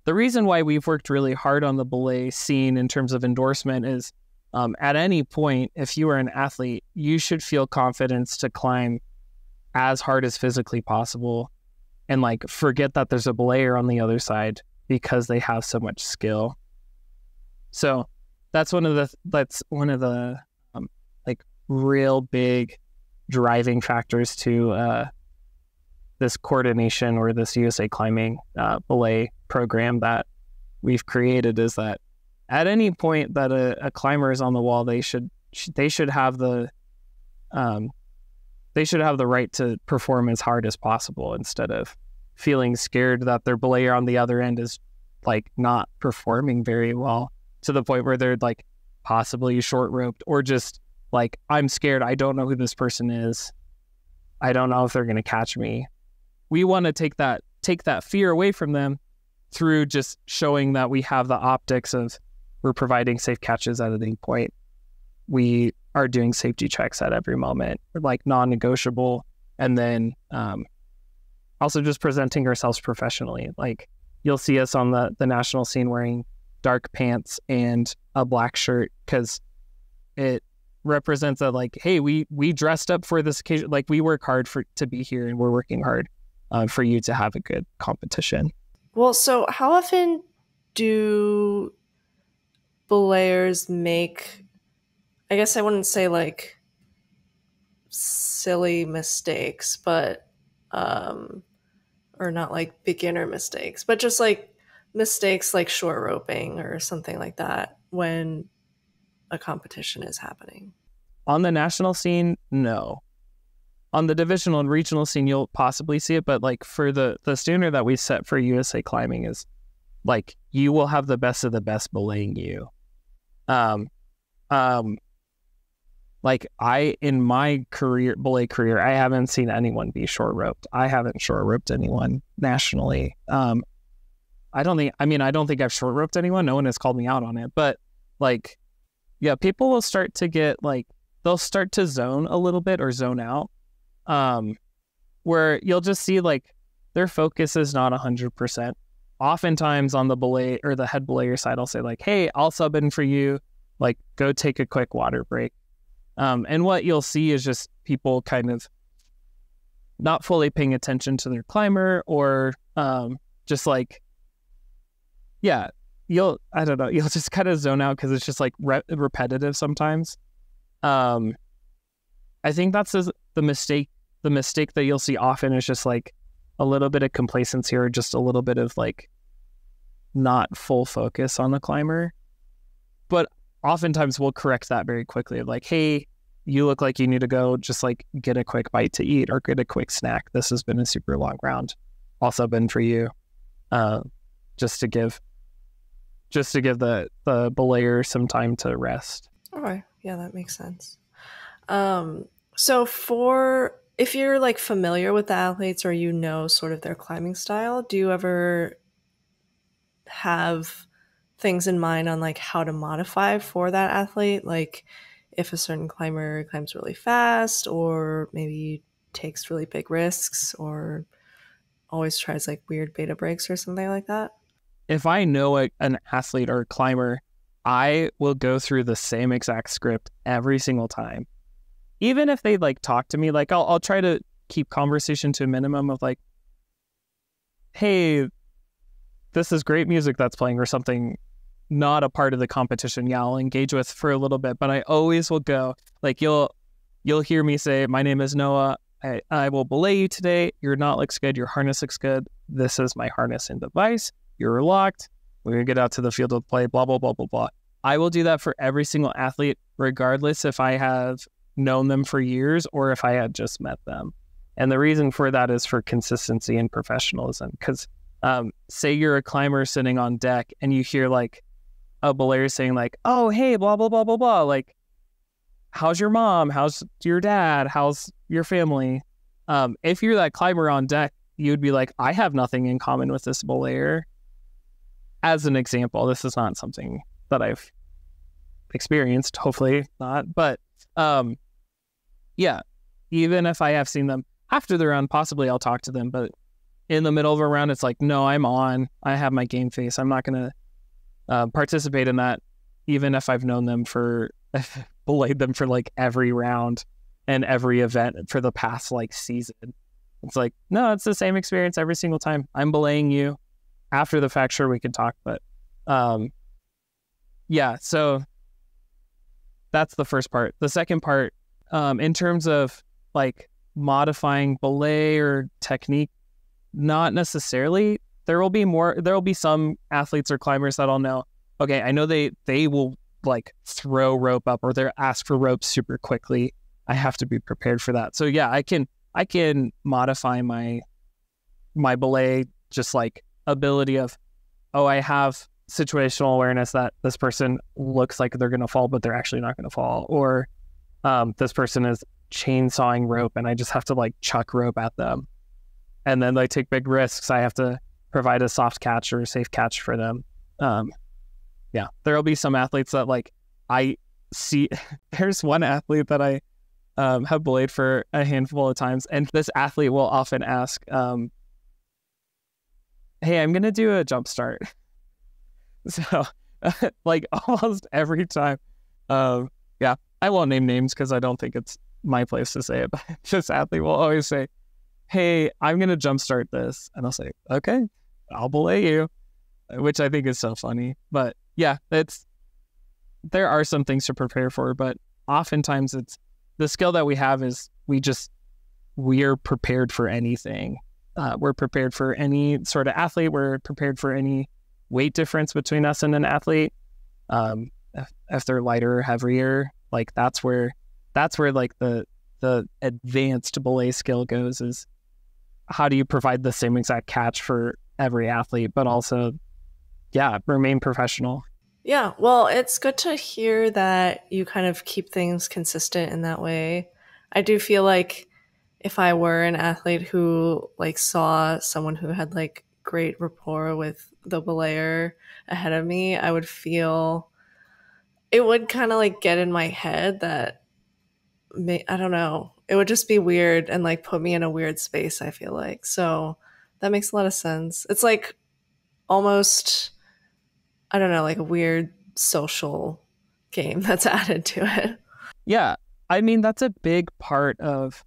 the reason why we've worked really hard on the belay scene in terms of endorsement is um, at any point, if you are an athlete, you should feel confidence to climb as hard as physically possible and like forget that there's a belayer on the other side because they have so much skill. So that's one of the that's one of the um, like real big driving factors to uh, this coordination or this USA climbing uh, belay program that we've created is that at any point that a, a climber is on the wall, they should they should have the um, they should have the right to perform as hard as possible instead of feeling scared that their belayer on the other end is like not performing very well to the point where they're like possibly short roped or just like I'm scared. I don't know who this person is. I don't know if they're going to catch me. We want to take that take that fear away from them through just showing that we have the optics of we're providing safe catches at any point. We are doing safety checks at every moment, like non-negotiable, and then um, also just presenting ourselves professionally. Like you'll see us on the the national scene wearing dark pants and a black shirt because it represents a like, hey, we we dressed up for this occasion. Like we work hard for to be here, and we're working hard uh, for you to have a good competition. Well, so how often do belayers make? I guess I wouldn't say like silly mistakes, but um, or not like beginner mistakes, but just like mistakes like short roping or something like that when a competition is happening. On the national scene, no. On the divisional and regional scene, you'll possibly see it, but like for the the standard that we set for USA climbing is like you will have the best of the best belaying you. Um, um, like I in my career belay career, I haven't seen anyone be short roped. I haven't short roped anyone nationally. Um, I don't think. I mean, I don't think I've short roped anyone. No one has called me out on it, but like, yeah, people will start to get like they'll start to zone a little bit or zone out, um, where you'll just see like their focus is not hundred percent. Oftentimes on the belay or the head belayer side, I'll say like, "Hey, I'll sub in for you. Like, go take a quick water break." Um, and what you'll see is just people kind of not fully paying attention to their climber or um, just like, yeah, you'll, I don't know, you'll just kind of zone out because it's just like re- repetitive sometimes. Um, I think that's the mistake. The mistake that you'll see often is just like a little bit of complacency or just a little bit of like not full focus on the climber. But oftentimes we'll correct that very quickly. Of like, hey, you look like you need to go just like get a quick bite to eat or get a quick snack. This has been a super long round. Also been for you. Uh, just to give just to give the the belayer some time to rest. Okay. Yeah, that makes sense. Um so for if you're like familiar with the athletes or you know sort of their climbing style, do you ever have things in mind on like how to modify for that athlete like if a certain climber climbs really fast or maybe takes really big risks or always tries like weird beta breaks or something like that? If i know a, an athlete or climber i will go through the same exact script every single time. Even if they like talk to me like i'll, I'll try to keep conversation to a minimum of like hey this is great music that's playing or something not a part of the competition, yeah, I'll engage with for a little bit, but I always will go like you'll you'll hear me say, "My name is Noah. I, I will belay you today. Your knot looks good. Your harness looks good. This is my harness and device. You're locked. We're gonna get out to the field of play. Blah blah blah blah blah." I will do that for every single athlete, regardless if I have known them for years or if I had just met them. And the reason for that is for consistency and professionalism. Because um, say you're a climber sitting on deck and you hear like a belayer saying like, "Oh, hey, blah blah blah blah blah," like, "How's your mom? How's your dad? How's your family?" Um, if you're that climber on deck, you'd be like, "I have nothing in common with this belayer." As an example, this is not something that I've experienced. Hopefully not, but um, yeah. Even if I have seen them after the round, possibly I'll talk to them, but in the middle of a round, it's like, no, I'm on. I have my game face. I'm not gonna uh, participate in that, even if I've known them for belayed them for like every round and every event for the past like season. It's like, no, it's the same experience every single time. I'm belaying you. After the fact, sure we can talk, but um, yeah. So that's the first part. The second part, um, in terms of like modifying belay or technique, not necessarily there will be more there will be some athletes or climbers that'll know okay i know they they will like throw rope up or they're ask for rope super quickly. I have to be prepared for that. So yeah i can i can modify my my belay just like ability of oh i have situational awareness that this person looks like they're going to fall but they're actually not going to fall. Or um, this person is chainsawing rope and i just have to like chuck rope at them. And then they take big risks. I have to provide a soft catch or a safe catch for them. Um, yeah, there will be some athletes that like I see there's one athlete that I um, have belayed for a handful of times, and this athlete will often ask, um, "Hey, I'm gonna do a jump start." So, like almost every time, um, yeah, I won't name names because I don't think it's my place to say it. But this athlete will always say, "Hey, I'm gonna jumpstart this," and I'll say, "Okay, I'll belay you," which I think is so funny. But yeah, it's there are some things to prepare for, but oftentimes it's the skill that we have is we just we're prepared for anything. Uh, we're prepared for any sort of athlete. We're prepared for any weight difference between us and an athlete. Um, if, if they're lighter or heavier, like that's where that's where like the the advanced belay skill goes is how do you provide the same exact catch for every athlete, but also, yeah, remain professional. Yeah, well, it's good to hear that you kind of keep things consistent in that way. I do feel like if I were an athlete who like saw someone who had like great rapport with the belayer ahead of me, I would feel it would kind of like get in my head that I don't know. It would just be weird and like put me in a weird space, I feel like. So that makes a lot of sense. It's like almost I don't know, like a weird social game that's added to it. Yeah. I mean, that's a big part of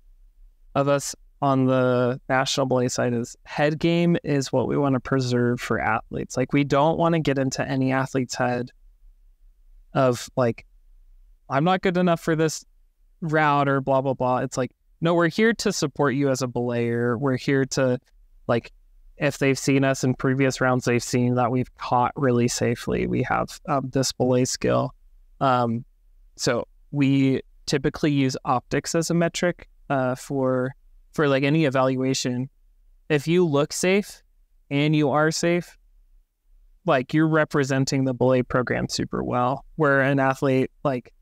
of us on the national belay side is head game is what we want to preserve for athletes. Like we don't want to get into any athlete's head of like, I'm not good enough for this route or blah blah blah. It's like, no, we're here to support you as a belayer. We're here to like if they've seen us in previous rounds, they've seen that we've caught really safely. We have um, this belay skill. Um, so we typically use optics as a metric uh, for for like any evaluation. If you look safe and you are safe, like you're representing the belay program super well. Where an athlete like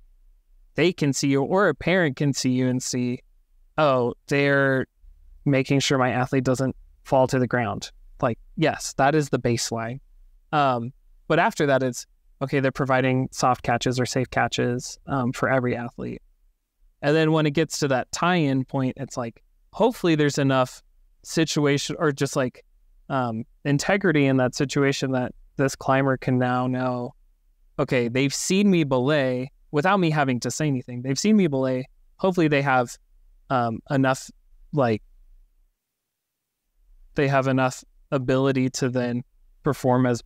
they can see you or a parent can see you and see, oh, they're making sure my athlete doesn't fall to the ground. Like, yes, that is the baseline. Um, but after that, it's okay, they're providing soft catches or safe catches um, for every athlete. And then when it gets to that tie in point, it's like, hopefully there's enough situation or just like um, integrity in that situation that this climber can now know, okay, they've seen me belay without me having to say anything. They've seen me belay. Hopefully they have um, enough like they have enough ability to then perform as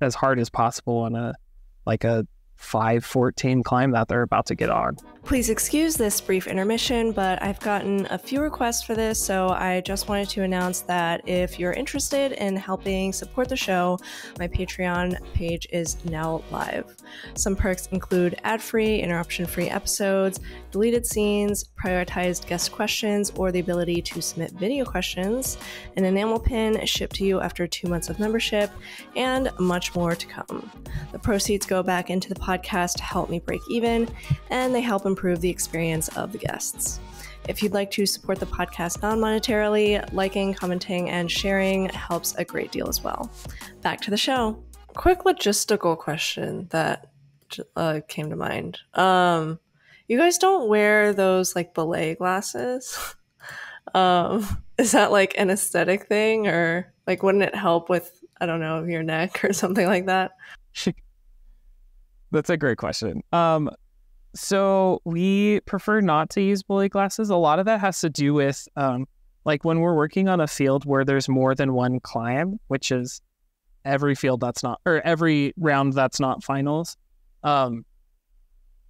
as hard as possible on a like a 514 climb that they're about to get on. Please excuse this brief intermission, but I've gotten a few requests for this, so I just wanted to announce that if you're interested in helping support the show, my Patreon page is now live. Some perks include ad free, interruption free episodes, deleted scenes, prioritized guest questions, or the ability to submit video questions, an enamel pin shipped to you after two months of membership, and much more to come. The proceeds go back into the podcast to help me break even, and they help improve the experience of the guests. If you'd like to support the podcast non monetarily, liking, commenting, and sharing helps a great deal as well. Back to the show. Quick logistical question that uh, came to mind. Um, you guys don't wear those like belay glasses? um, is that like an aesthetic thing, or like wouldn't it help with I don't know your neck or something like that? That's a great question. Um, so we prefer not to use belay glasses. A lot of that has to do with um, like when we're working on a field where there's more than one climb, which is every field that's not or every round that's not finals. Um,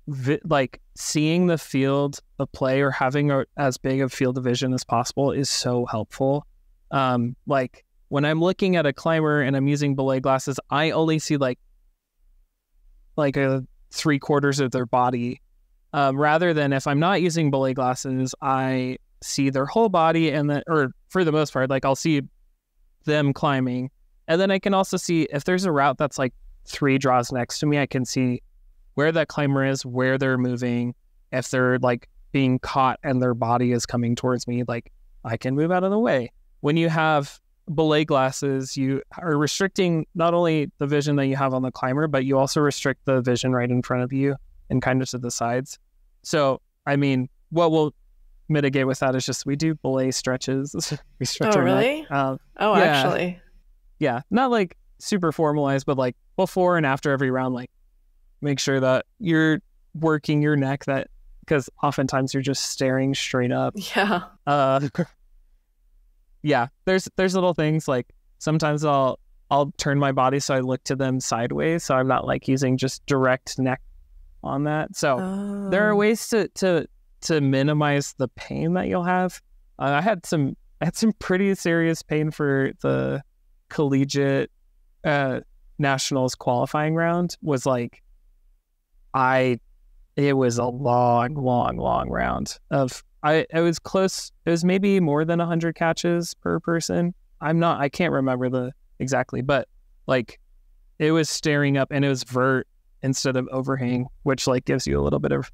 vi- like seeing the field of play or having a, as big of field of vision as possible is so helpful. Um, like when I'm looking at a climber and I'm using belay glasses, I only see like like a three quarters of their body, um, rather than if I'm not using belay glasses, I see their whole body and then, or for the most part, like I'll see them climbing, and then I can also see if there's a route that's like three draws next to me, I can see where that climber is, where they're moving, if they're like being caught and their body is coming towards me, like I can move out of the way. When you have belay glasses, you are restricting not only the vision that you have on the climber, but you also restrict the vision right in front of you and kind of to the sides. So, I mean, what we'll mitigate with that is just we do belay stretches. we stretch Oh, really? Um, Oh, Yeah. actually. yeah, not like super formalized, but like before and after every round, like make sure that you're working your neck that because oftentimes you're just staring straight up. Yeah. Uh, yeah, there's there's little things like sometimes I'll I'll turn my body so I look to them sideways, so I'm not like using just direct neck on that. So there are Oh. ways to to to minimize the pain that you'll have. Uh, I had some I had some pretty serious pain for the collegiate uh, nationals qualifying round. Was like I it was a long, long, long round of I it was close. It was maybe more than hundred catches per person. I'm not. I can't remember the exactly, but like it was staring up and it was vert instead of overhang, which like gives you a little bit of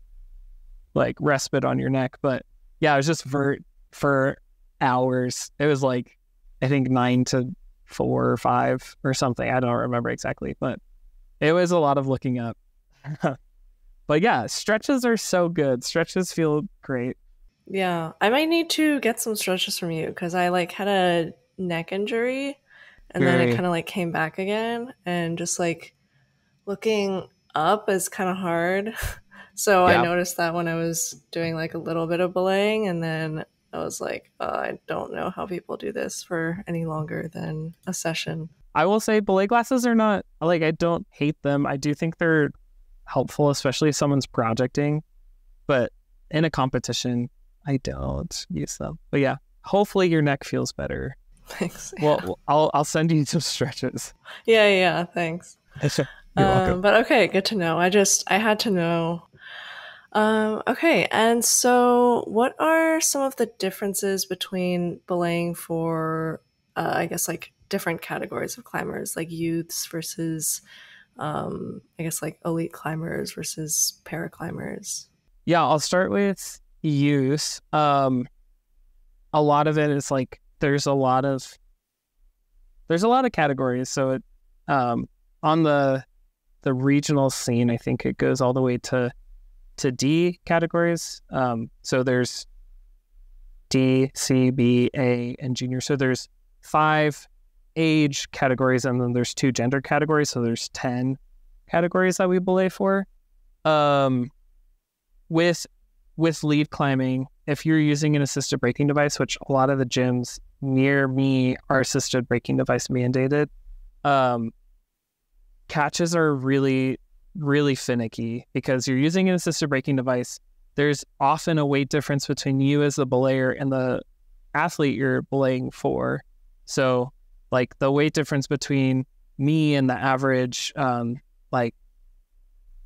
like respite on your neck. But yeah, it was just vert for hours. It was like I think nine to four or five or something. I don't remember exactly, but it was a lot of looking up. but yeah, stretches are so good. Stretches feel great. Yeah, I might need to get some stretches from you because I like had a neck injury and then it kind of like came back again and just like looking up is kind of hard. so Yeah. I noticed that when I was doing like a little bit of belaying and then I was like, oh, I don't know how people do this for any longer than a session. I will say belay glasses are not like I don't hate them. I do think they're helpful, especially if someone's projecting. But in a competition, I don't use them. But yeah, hopefully your neck feels better. Thanks. Well, I'll I'll send you some stretches. yeah, yeah, thanks. You're Um, welcome. But okay, good to know. I just I had to know. Um, okay, and so what are some of the differences between belaying for, uh, I guess, like different categories of climbers, like youths versus, um, I guess, like elite climbers versus para climbers? Yeah, I'll start with use. Um, a lot of it is like there's a lot of there's a lot of categories. So it um, on the the regional scene, I think it goes all the way to to D categories. Um, so there's D, C, B, A, and junior. So there's five age categories, and then there's two gender categories. So there's ten categories that we belay for. Um, with with lead climbing, if you're using an assisted braking device, which a lot of the gyms near me are assisted braking device mandated, um, catches are really really finicky because you're using an assisted braking device. There's often a weight difference between you as the belayer and the athlete you're belaying for. So, like the weight difference between me and the average, um, like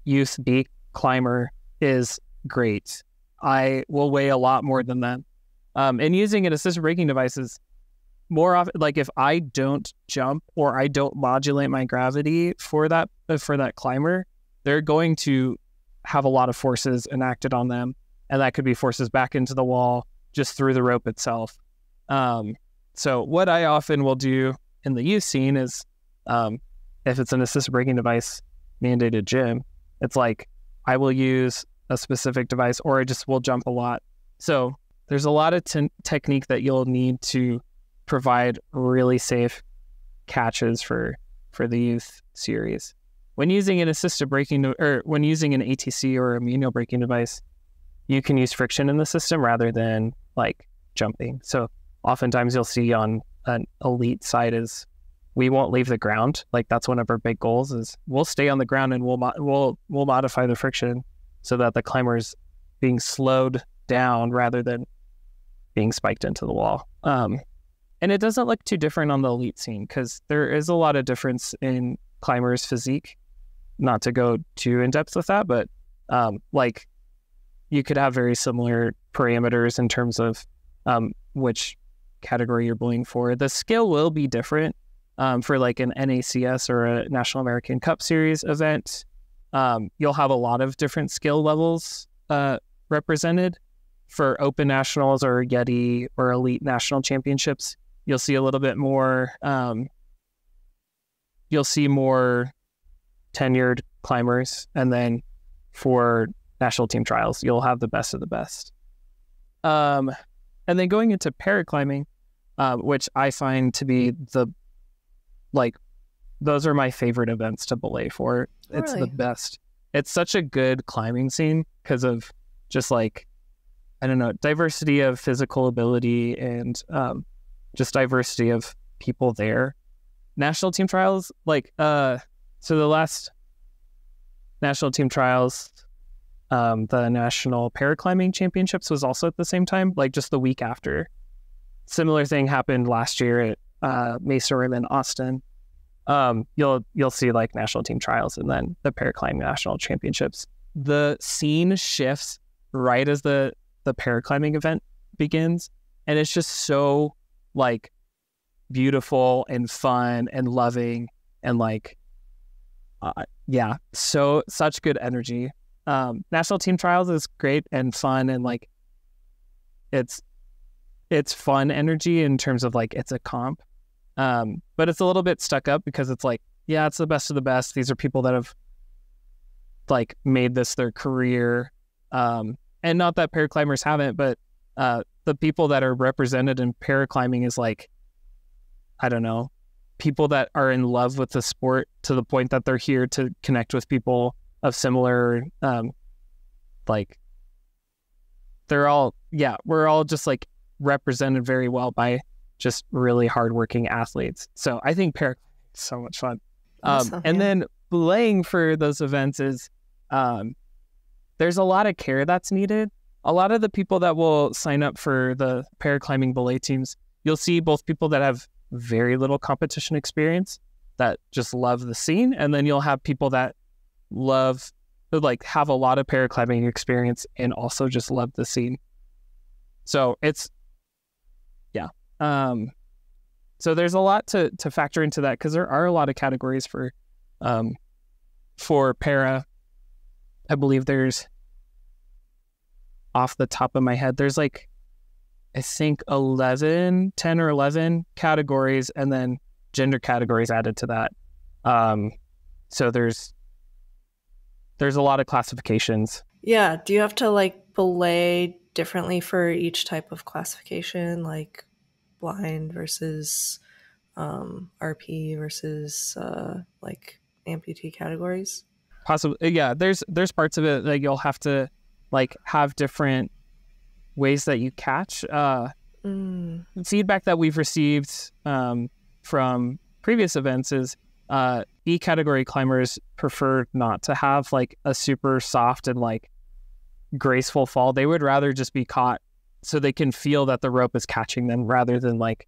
youth B climber is great. I will weigh a lot more than them. Um, and using an assisted braking device is more often like if I don't jump or I don't modulate my gravity for that uh, for that climber, they're going to have a lot of forces enacted on them, and that could be forces back into the wall just through the rope itself. Um, so what I often will do in the youth scene is, um, if it's an assisted braking device mandated gym, it's like I will use a specific device or I just will jump a lot. So there's a lot of technique that you'll need to provide really safe catches for for the youth series. When using an assisted braking or when using an ATC or a manual braking device, you can use friction in the system rather than like jumping. So oftentimes you'll see on an elite side is we won't leave the ground. Like that's one of our big goals is we'll stay on the ground and we'll we'll we'll modify the friction so that the climber's being slowed down rather than being spiked into the wall. Um, and it doesn't look too different on the elite scene because there is a lot of difference in climbers' physique. Not to go too in depth with that, but um, like you could have very similar parameters in terms of um, which category you're belaying for. The skill will be different um, for like an NACS or a National American Cup Series event. Um, you'll have a lot of different skill levels uh, represented for Open Nationals or Yeti or Elite National Championships. You'll see a little bit more. Um, you'll see more tenured climbers, and then for national team trials. You'll have the best of the best. Um, and then going into paraclimbing, uh, which I find to be the like those are my favorite events to belay for. It's Really? the best. It's such a good climbing scene because of just like I don't know diversity of physical ability and um, just diversity of people there. National team trials, like uh, so the last national team trials, um, the national paraclimbing championships was also at the same time, like just the week after. Similar thing happened last year at uh, Mesa Rim in Austin. Um, you'll you'll see like national team trials and then the paraclimbing national championships. The scene shifts right as the the paraclimbing event begins, and it's just so like beautiful and fun and loving and like uh, yeah so such good energy um national team trials is great and fun and like it's it's fun energy in terms of like it's a comp um but it's a little bit stuck up because it's like yeah it's the best of the best. These are people that have like made this their career. Um and not that paraclimbers haven't but uh the people that are represented in paraclimbing is like I don't know, people that are in love with the sport to the point that they're here to connect with people of similar, um, like, they're all, yeah, we're all just like represented very well by just really hardworking athletes. So I think paraclimbing is so much fun. Um, Awesome, and yeah. then belaying for those events is, um, there's a lot of care that's needed. A lot of the people that will sign up for the paraclimbing belay teams, you'll see both people that have very little competition experience that just love the scene, and then you'll have people that love like have a lot of paraclimbing experience and also just love the scene. So it's. Um so there's a lot to to factor into that because there are a lot of categories for um for para. I believe there's off the top of my head, there's like I think 11, 10 or 11 categories and then gender categories added to that. Um, so there's there's a lot of classifications. Yeah. Do you have to like belay differently for each type of classification, like blind versus um, RP versus uh, like amputee categories? Possibly yeah, there's there's parts of it that you'll have to like have different ways that you catch. Uh, Mm. feedback that we've received um, from previous events is uh, B category climbers prefer not to have like a super soft and like graceful fall. They would rather just be caught so they can feel that the rope is catching them rather than like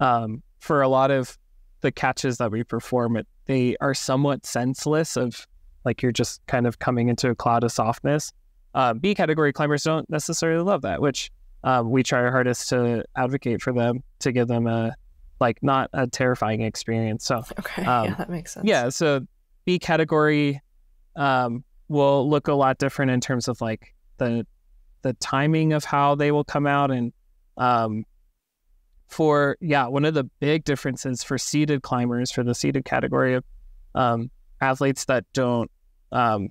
um, for a lot of the catches that we perform it they are somewhat senseless of like you're just kind of coming into a cloud of softness. Uh, B category climbers don't necessarily love that, which um, we try our hardest to advocate for them to give them a like not a terrifying experience. So Okay. Um, yeah, that makes sense. yeah, so B category um, will look a lot different in terms of like the the timing of how they will come out and um, for yeah one of the big differences for seated climbers for the seated category of um, athletes that don't um,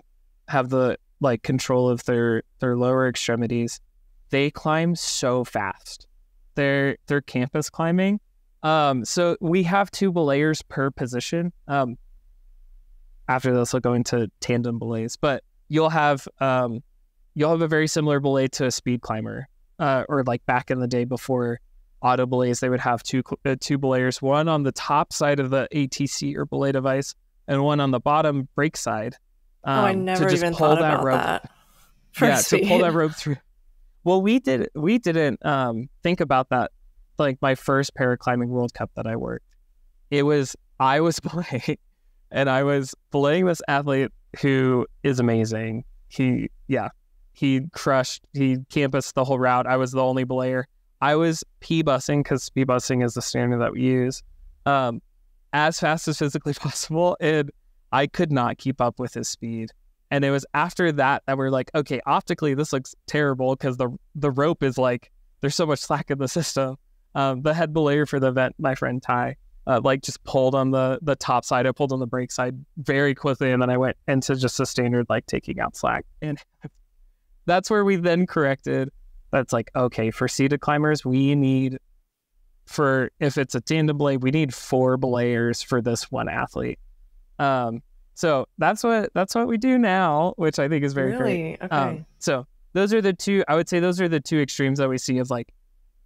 have the like control of their their lower extremities they climb so fast. They're they're campus climbing um, so we have two belayers per position um, after this, we'll go into tandem belays, but you'll have um, you'll have a very similar belay to a speed climber, uh, or like back in the day before auto belays, they would have two uh, two belayers, one on the top side of the ATC or belay device, and one on the bottom brake side. oh, I um, never to just even pull thought that about rope. that. For yeah, to pull that rope through. Well, we did we didn't um, think about that. Like my first paraclimbing World Cup that I worked, it was I was belaying, and I was belaying this athlete who is amazing. He yeah, he crushed. He campused the whole route. I was the only belayer. I was PBUSing because PBUSing is the standard that we use, um, as fast as physically possible, and I could not keep up with his speed. And it was after that that we're like, okay, optically this looks terrible because the the rope is like there's so much slack in the system. Um, the head belayer for the event, my friend Ty, uh, like just pulled on the the top side. I pulled on the brake side very quickly, and then I went into just a standard like taking out slack, and that's where we then corrected. That's like okay for seated climbers, we need for if it's a tandem belay, we need four belayers for this one athlete. Um, so that's what that's what we do now, which I think is very really? great. Okay. Um, so those are the two. I would say those are the two extremes that we see of like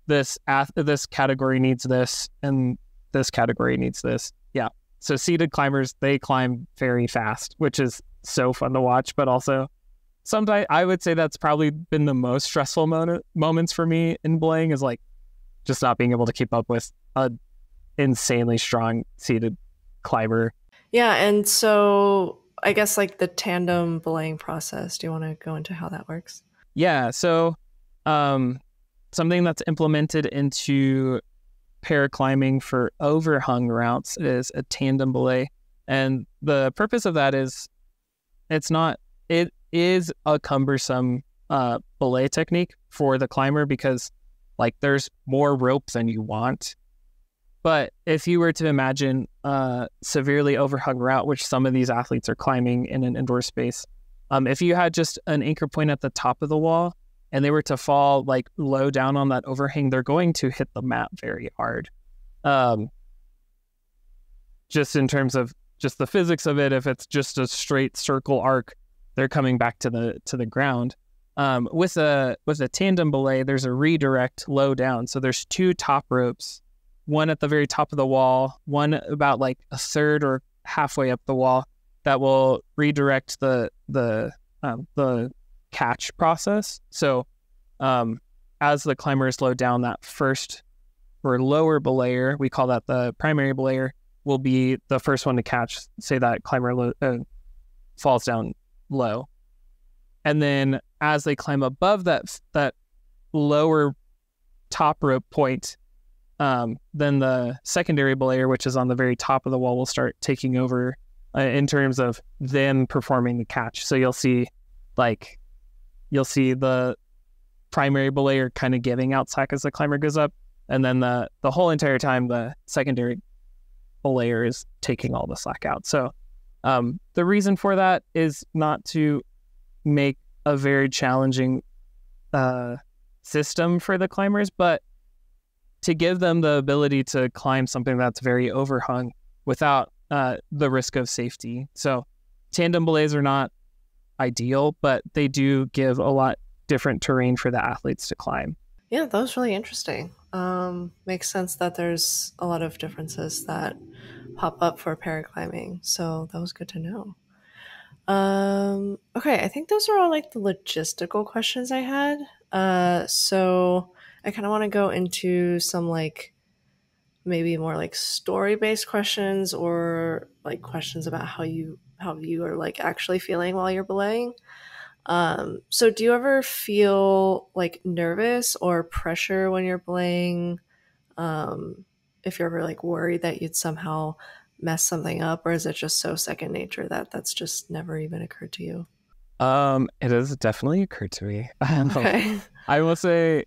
this ath- this category needs this and this category needs this. Yeah. So seated climbers they climb very fast, which is so fun to watch, but also sometimes I would say that's probably been the most stressful moment, moments for me in belaying is like just not being able to keep up with a insanely strong seated climber. Yeah, and so I guess like the tandem belaying process. Do you want to go into how that works? Yeah. So, um, something that's implemented into paraclimbing for overhung routes is a tandem belay, and the purpose of that is it's not it is a cumbersome uh, belay technique for the climber because like there's more rope than you want. But if you were to imagine a severely overhung route, which some of these athletes are climbing in an indoor space, um, if you had just an anchor point at the top of the wall and they were to fall like low down on that overhang, they're going to hit the mat very hard. Um, just in terms of just the physics of it, if it's just a straight circle arc, they're coming back to the to the ground. Um, with a with a tandem belay, there's a redirect low down. So there's two top ropes, one at the very top of the wall, one about like a third or halfway up the wall that will redirect the the um, the catch process. So um, as the climber is low down, that first or lower belayer, we call that the primary belayer, will be the first one to catch. Say that climber lo- uh, falls down low, and then as they climb above that that lower top rope point, um, then the secondary belayer, which is on the very top of the wall, will start taking over uh, in terms of them performing the catch. So you'll see, like, you'll see the primary belayer kind of giving out slack as the climber goes up, and then the the whole entire time the secondary belayer is taking all the slack out. So um, the reason for that is not to make a very challenging uh, system for the climbers, but to give them the ability to climb something that's very overhung without uh, the risk of safety. So tandem belays are not ideal, but they do give a lot different terrain for the athletes to climb. Yeah, that was really interesting. Um, makes sense that there's a lot of differences that pop up for paraclimbing. So that was good to know. Um, okay, I think those are all like the logistical questions I had. Uh, so I kind of want to go into some like maybe more like story based questions or like questions about how you how you are like actually feeling while you're belaying. Um, so do you ever feel like nervous or pressure when you're belaying? Um, if you're ever like worried that you'd somehow mess something up, or is it just so second nature that that's just never even occurred to you? Um, it has definitely occurred to me. Okay. I will say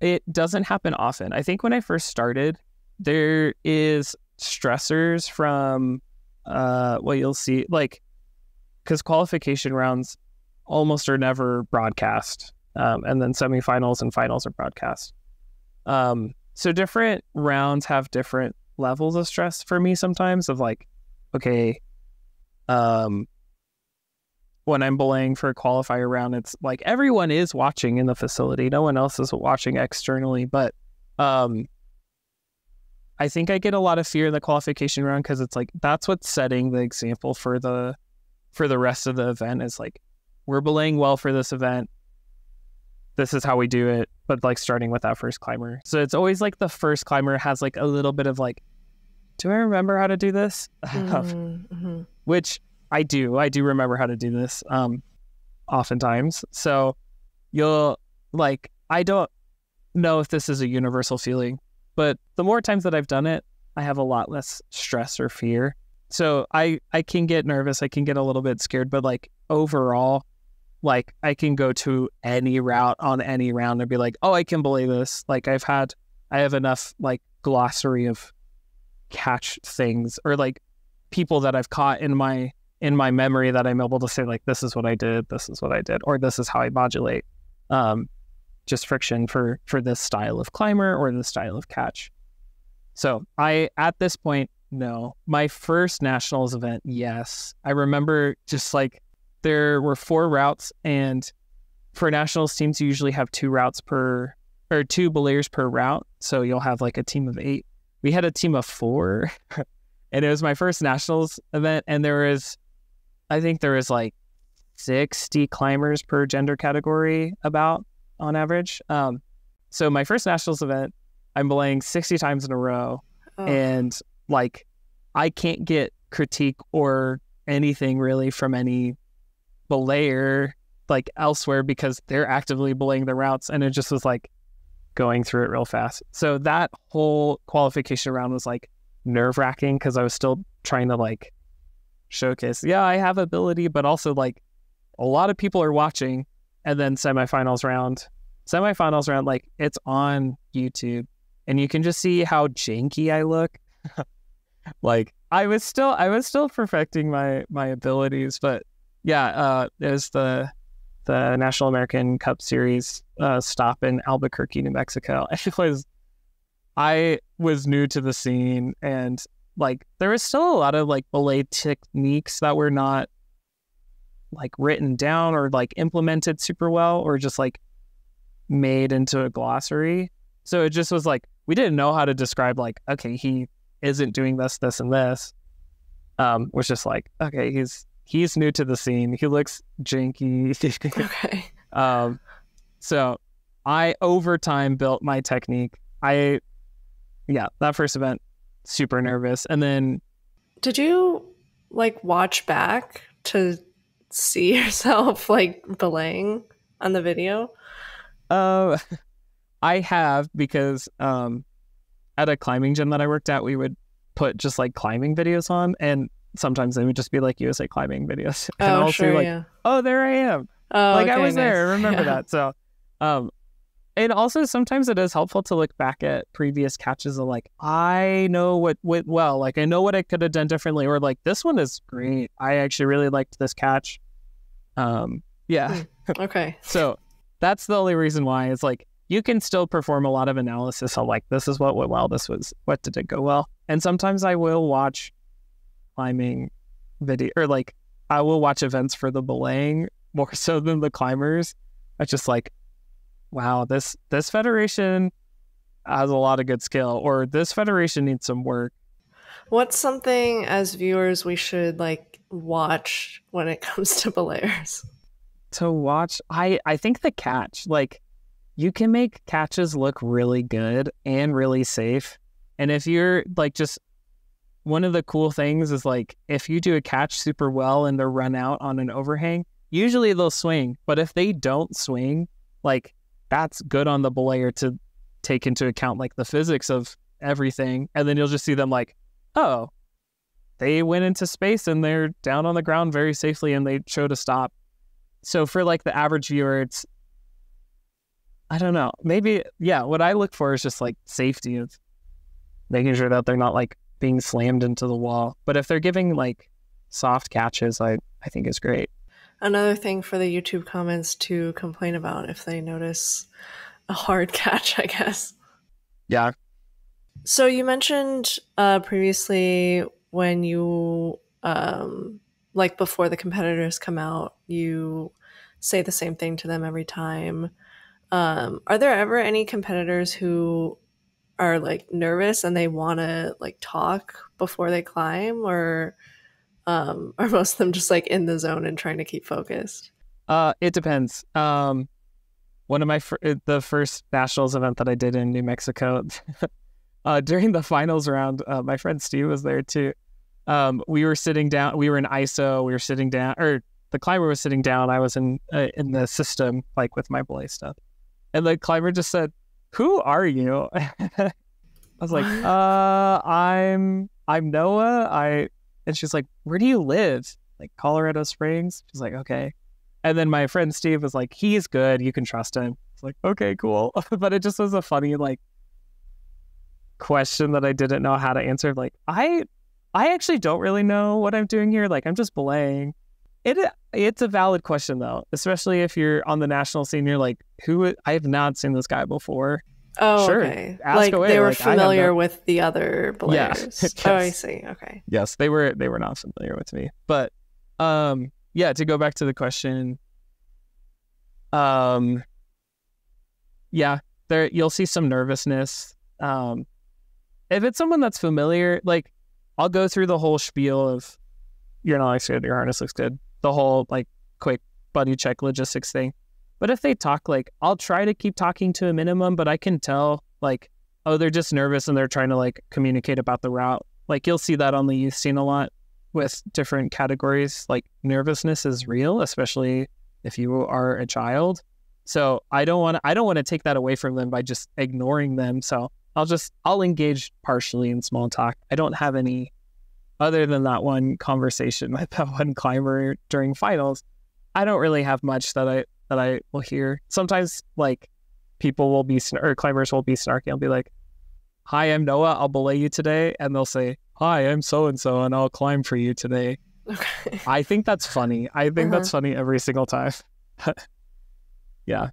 it doesn't happen often. I think when I first started, there is stressors from uh what you'll see like because qualification rounds almost are never broadcast um, and then semifinals and finals are broadcast um, so different rounds have different levels of stress for me sometimes of like okay um when i'm belaying for a qualifier round it's like everyone is watching in the facility no one else is watching externally but um I think I get a lot of fear in the qualification round because it's like that's what's setting the example for the for the rest of the event is like we're belaying well for this event. This is how we do it, but like starting with that first climber. So it's always like the first climber has like a little bit of like, do I remember how to do this? Mm-hmm. Which I do. I do remember how to do this. Um, oftentimes. So you'll like I don't know if this is a universal feeling, but the more times that I've done it, I have a lot less stress or fear. So I I can get nervous, I can get a little bit scared, but like overall, like I can go to any route on any round and be like, oh, I can believe this. Like I've had, I have enough like glossary of catch things or like people that I've caught in my in my memory that I'm able to say like this is what I did, this is what I did, or this is how I modulate um, just friction for for this style of climber or this style of catch. So I at this point no. My first nationals event, yes. I remember just like there were four routes and for nationals teams you usually have two routes per or two belayers per route. So you'll have like a team of eight. We had a team of four. and it was my first nationals event and there was I think there was like 60 climbers per gender category about on average. Um, so my first nationals event, I'm belaying 60 times in a row oh. and like I can't get critique or anything really from any belayer like elsewhere because they're actively belaying the routes and it just was like going through it real fast. So that whole qualification round was like nerve wracking because I was still trying to like showcase, yeah, I have ability, but also like a lot of people are watching. And then semifinals round, semifinals round, like it's on YouTube and you can just see how janky I look. like I was still, I was still perfecting my, my abilities, but yeah, uh, there's the, the National American Cup Series uh, stop in Albuquerque, New Mexico. It was, I was new to the scene and like there was still a lot of like belay techniques that were not like written down or like implemented super well or just like made into a glossary. So it just was like we didn't know how to describe like okay he isn't doing this this and this. Um, was just like okay he's he's new to the scene. He looks janky. okay. Um, so I over time built my technique. I yeah that first event super nervous. And then did you like watch back to see yourself like belaying on the video? Uh I have because um at a climbing gym that I worked at, we would put just like climbing videos on and sometimes they would just be like USA climbing videos. And oh, I'll sure, see like, yeah. oh there I am. Oh, like okay, I was nice. there. I remember yeah. that. So um and also sometimes it is helpful to look back at previous catches of like i know what went well like i know what i could have done differently or like this one is great i actually really liked this catch um yeah Hmm. Okay. so that's the only reason why it's like you can still perform a lot of analysis of like this is what went well this was what did it go well and sometimes i will watch climbing video or like i will watch events for the belaying more so than the climbers i just like wow, this this federation has a lot of good skill, or this federation needs some work. What's something as viewers we should like watch when it comes to belayers? To watch, I I think the catch, like you can make catches look really good and really safe. And if you're like just one of the cool things is like if you do a catch super well and they're run out on an overhang, usually they'll swing. But if they don't swing, like that's good on the belayer to take into account like the physics of everything. And then you'll just see them like, oh, they went into space and they're down on the ground very safely and they showed a stop. So for like the average viewer, it's I don't know. Maybe yeah, what I look for is just like safety of making sure that they're not like being slammed into the wall. But if they're giving like soft catches, I I think is great. Another thing for the YouTube comments to complain about if they notice a hard catch, I guess. Yeah. So you mentioned uh, previously when you, um, like before the competitors come out, you say the same thing to them every time. Um, are there ever any competitors who are like nervous and they want to like talk before they climb, or um, are most of them just like in the zone and trying to keep focused? Uh, it depends. Um, one of my fir- uh, the first nationals event that I did in New Mexico, uh, during the finals round, uh, my friend Steve was there too. Um, we were sitting down. We were in ISO. We were sitting down, or the climber was sitting down. I was in uh, in the system, like with my belay stuff, and the climber just said, "Who are you?" I was like, "Uh, I'm I'm Noah. I," and she's like, "Where do you live?" Like Colorado Springs. She's like, "Okay." And then my friend Steve was like, "He's good. You can trust him." It's like, "Okay, cool." but it just was a funny like question that I didn't know how to answer. Like I, I actually don't really know what I'm doing here. Like I'm just belaying. It it's a valid question though, especially if you're on the national scene. You're like, who? I have not seen this guy before. Oh, Sure. okay. Ask like away. they were Like, familiar with the other Yeah. players. Oh, I Yes. see. Okay. Yes, they were they were not familiar with me. But um yeah, to go back to the question um yeah, there you'll see some nervousness. Um if it's someone that's familiar, like I'll go through the whole spiel of you're not excited, your harness looks good, the whole like quick buddy check logistics thing. But if they talk like I'll try to keep talking to a minimum, but I can tell like oh they're just nervous and they're trying to like communicate about the route. Like you'll see that on the youth scene a lot with different categories. Like nervousness is real, especially if you are a child. So I don't want to I don't want to take that away from them by just ignoring them. So I'll just I'll engage partially in small talk. I don't have any other than that one conversation with that one climber during finals. I don't really have much that I that I will hear. Sometimes like people will be or climbers will be snarky. I'll be like, "Hi, I'm Noah. I'll belay you today," and they'll say, "Hi, I'm so and so, and I'll climb for you today." Okay. I think that's funny. I think that's funny every single time. yeah.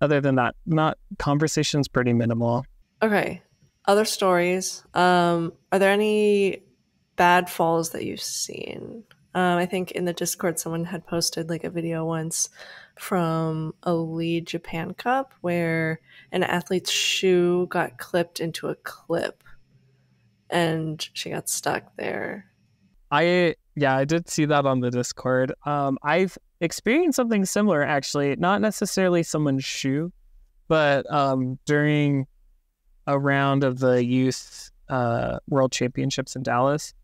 Other than that, not conversation's pretty minimal. Okay. Other stories. Um, are there any bad falls that you've seen? Um, I think in the Discord someone had posted like a video once from a lead Japan Cup where an athlete's shoe got clipped into a clip and she got stuck there. I yeah, I did see that on the Discord. Um, I've experienced something similar actually, not necessarily someone's shoe, but um, during a round of the youth uh, world championships in Dallas,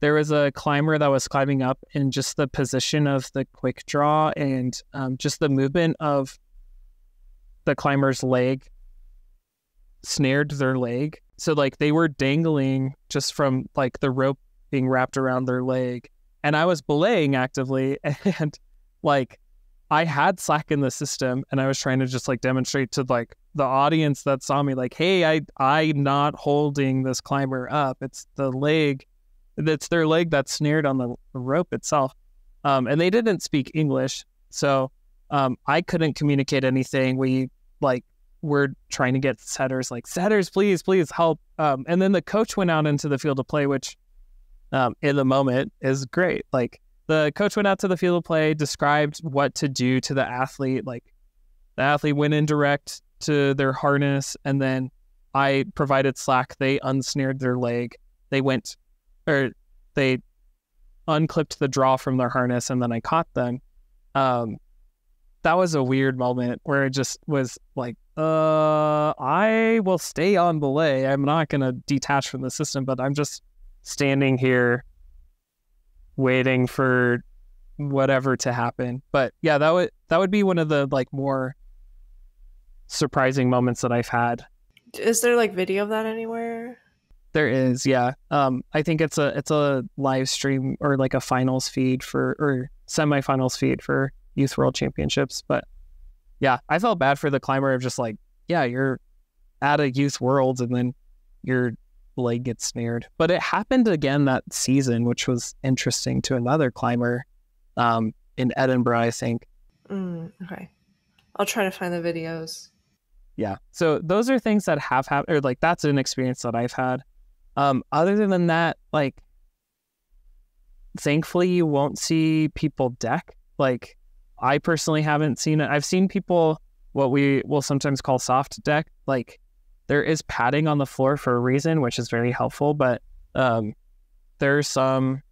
there was a climber that was climbing up, and just the position of the quick draw and um, just the movement of the climber's leg snared their leg. So like they were dangling just from like the rope being wrapped around their leg. And I was belaying actively and like I had slack in the system and I was trying to just like demonstrate to like the audience that saw me like, hey, I I'm not holding this climber up. It's the leg it's their leg that's snared on the rope itself. Um, and they didn't speak English. So um, I couldn't communicate anything. We like were trying to get setters like setters, please, please help. Um, and then the coach went out into the field of play, which um, in the moment is great. Like the coach went out to the field of play, described what to do to the athlete. Like the athlete went in direct to their harness, and then I provided slack. They unsnared their leg. They went, or they unclipped the draw from their harness, and then I caught them. Um, that was a weird moment where it just was like, uh, I will stay on belay. I'm not gonna detach from the system, but I'm just standing here waiting for whatever to happen. But yeah, that would that would be one of the like more surprising moments that I've had. Is there like video of that anywhere? There is, yeah. Um, I think it's a it's a live stream or like a finals feed for or semifinals feed for Youth World Championships. But yeah, I felt bad for the climber of just like, yeah, you're at a Youth Worlds and then your leg gets snared. But it happened again that season, which was interesting to another climber um, in Edinburgh, I think. Mm, okay. I'll try to find the videos. Yeah. So those are things that have happened, or like that's an experience that I've had. Um, other than that, like, thankfully, you won't see people deck. Like, I personally haven't seen it. I've seen people what we will sometimes call soft deck. Like, there is padding on the floor for a reason, which is very helpful. But um, there's some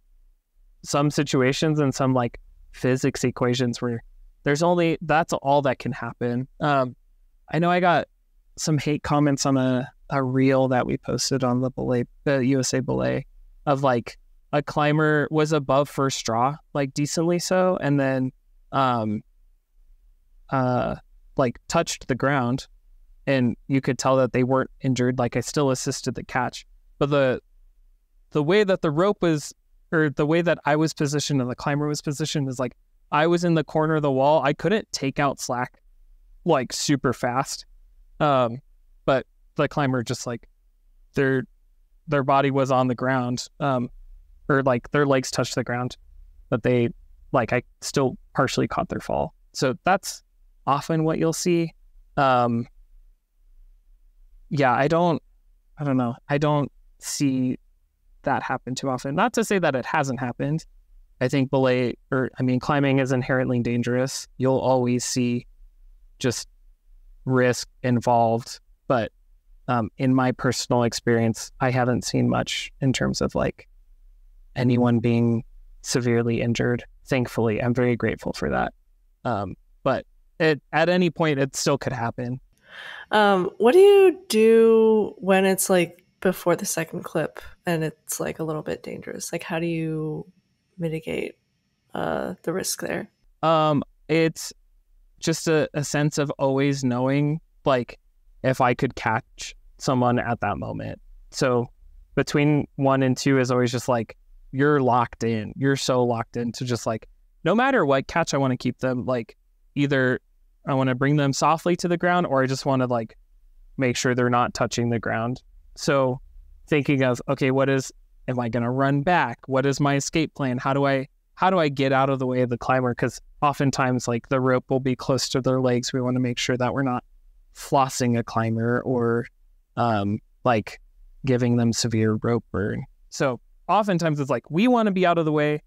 some situations and some like physics equations where there's only that's all that can happen. Um, I know I got some hate comments on a, a reel that we posted on the belay, the USA belay of like a climber was above first draw, like decently so, and then um uh like touched the ground and you could tell that they weren't injured. Like I still assisted the catch. But the the way that the rope was or the way that I was positioned and the climber was positioned is like I was in the corner of the wall. I couldn't take out slack like super fast. Um, but the climber just like their their body was on the ground, um, or like their legs touched the ground, but they like I still partially caught their fall. So that's often what you'll see. Um, yeah, I don't, I don't know, I don't see that happen too often. Not to say that it hasn't happened. I think belay or I mean climbing is inherently dangerous. You'll always see just risk involved, but um, in my personal experience, I haven't seen much in terms of like anyone being severely injured. Thankfully, I'm very grateful for that. Um, but it, at any point, it still could happen. Um, what do you do when it's like before the second clip and it's like a little bit dangerous? Like, how do you mitigate uh, the risk there? Um, it's just a, a sense of always knowing, like, if I could catch someone at that moment. So between one and two is always just like you're locked in. You're so locked in to just like no matter what catch I want to keep them like either I want to bring them softly to the ground or I just want to like make sure they're not touching the ground. So thinking of okay, what is am I going to run back? What is my escape plan? How do I how do I get out of the way of the climber cuz oftentimes like the rope will be close to their legs. We want to make sure that we're not flossing a climber or um, like giving them severe rope burn. So oftentimes it's like we want to be out of the way.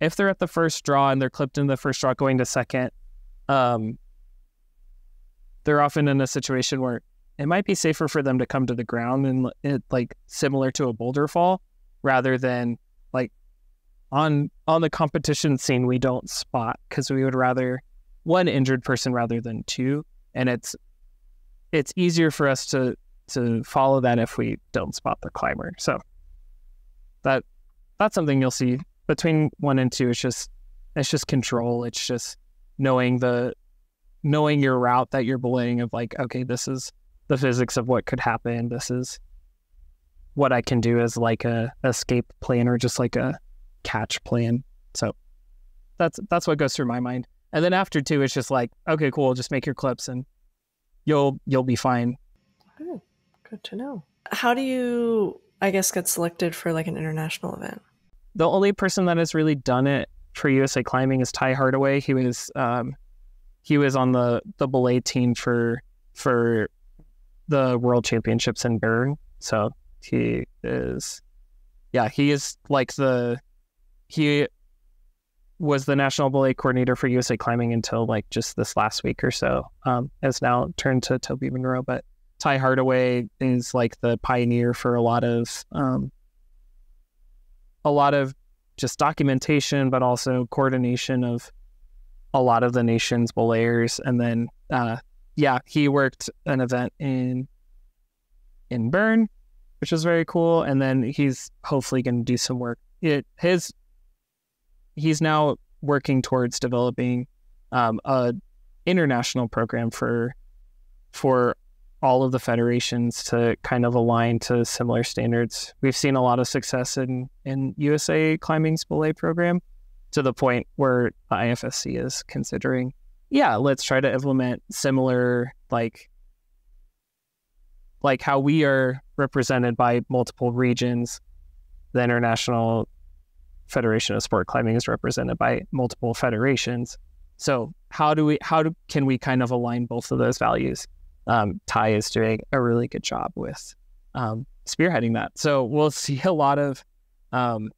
If they're at the first draw and they're clipped in the first draw going to second, um, they're often in a situation where it might be safer for them to come to the ground and it like similar to a boulder fall rather than like on on the competition scene we don't spot because we would rather one injured person rather than two and it's it's easier for us to to follow that if we don't spot the climber. So that that's something you'll see between one and two. It's just it's just control. It's just knowing the knowing your route that you're belaying of like, okay, this is the physics of what could happen. This is what I can do as like a escape plan or just like a catch plan. So that's that's what goes through my mind. And then after two, it's just like, okay, cool, just make your clips and you'll you'll be fine. Oh, good to know. How do you, I guess, get selected for like an international event? The only person that has really done it for USA Climbing is Ty Hardaway. He was um, he was on the the belay team for for the World Championships in Bern. So he is, yeah, he is like the he was the national belay coordinator for USA Climbing until like just this last week or so. Um, has now turned to Toby Monroe, but Ty Hardaway is like the pioneer for a lot of um, a lot of just documentation, but also coordination of a lot of the nation's belayers. And then, uh, yeah, he worked an event in in Bern, which was very cool. And then he's hopefully going to do some work. It his he's now working towards developing um, a international program for for all of the federations to kind of align to similar standards. We've seen a lot of success in in USA Climbing's belay program to the point where the IFSC is considering, yeah, let's try to implement similar like like how we are represented by multiple regions. The International Federation of Sport Climbing is represented by multiple federations. So how do we how do can we kind of align both of those values? Um, Ty is doing a really good job with um, spearheading that. So we'll see a lot of um,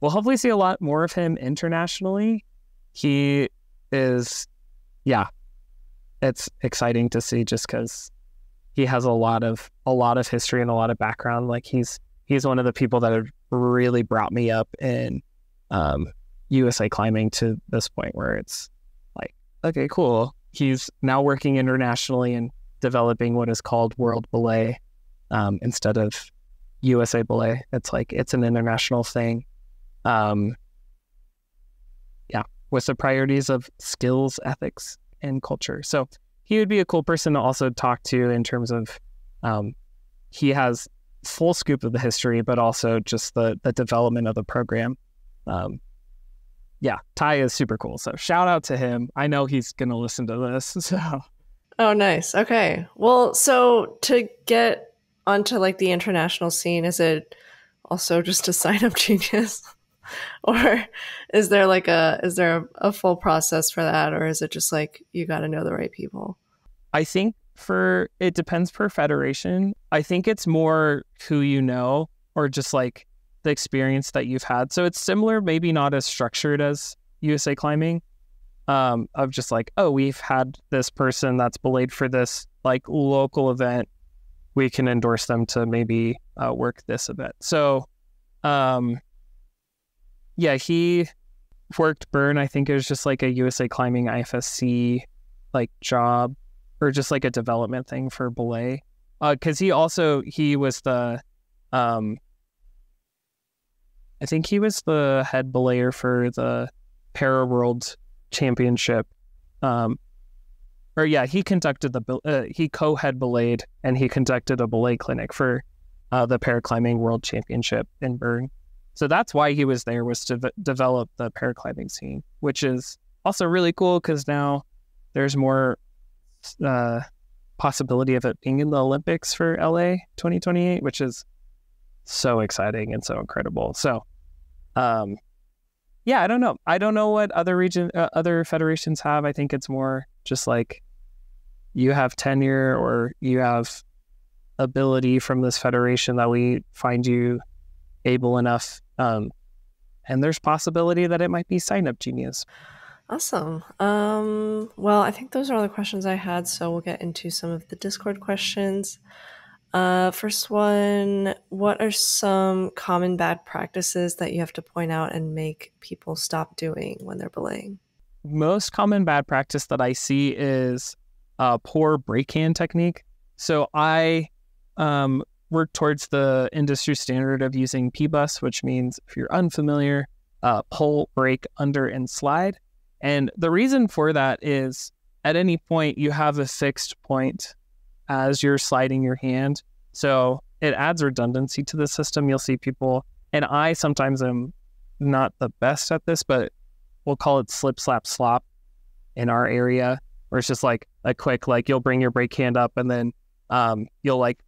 we'll hopefully see a lot more of him internationally. He is, yeah, it's exciting to see just because he has a lot of a lot of history and a lot of background. Like he's he's one of the people that have really brought me up in um, USA climbing to this point where it's like, okay, cool. He's now working internationally and developing what is called World Belay um, instead of USA Belay. It's like it's an international thing. Um, yeah, with the priorities of skills, ethics, and culture. So he would be a cool person to also talk to in terms of um, he has full scoop of the history, but also just the the development of the program. Um, yeah, Ty is super cool. So shout out to him. I know he's gonna listen to this. So Oh, nice. Okay. Well, so to get onto like the international scene, is it also just a SignUpGenius? or is there like a is there a, a full process for that or is it just like you got to know the right people? I think for it depends per federation. I think it's more who you know or just like the experience that you've had. So it's similar, maybe not as structured as USA climbing. Um, of just like, oh, we've had this person that's belayed for this like local event. We can endorse them to maybe uh, work this event. So, um, yeah, he worked Bern. I think it was just like a USA Climbing IFSC like job or just like a development thing for belay. Because uh, he also he was the um, I think he was the head belayer for the Para World Championship. Um, or yeah, he conducted the uh, he co-head belayed and he conducted a belay clinic for uh, the paraclimbing world championship in Bern. So that's why he was there was to develop the paraclimbing scene, which is also really cool because now there's more uh, possibility of it being in the Olympics for LA 2028, which is so exciting and so incredible. So, um, yeah, I don't know. I don't know what other region, uh, other federations have. I think it's more just like you have tenure or you have ability from this federation that we find you able enough. Um, and there's possibility that it might be SignUpGenius. Awesome. Um, well, I think those are all the questions I had. So we'll get into some of the Discord questions. Uh, first one What are some common bad practices that you have to point out and make people stop doing when they're belaying? Most common bad practice that I see is uh, poor brake hand technique. So I um, work towards the industry standard of using PBUS, which means if you're unfamiliar, uh, pull, break, under, and slide. And the reason for that is at any point you have a fixed point as you're sliding your hand. So it adds redundancy to the system. You'll see people, and I sometimes am not the best at this, but we'll call it slip, slap, slop in our area, where it's just like a quick, like you'll bring your brake hand up and then um, you'll like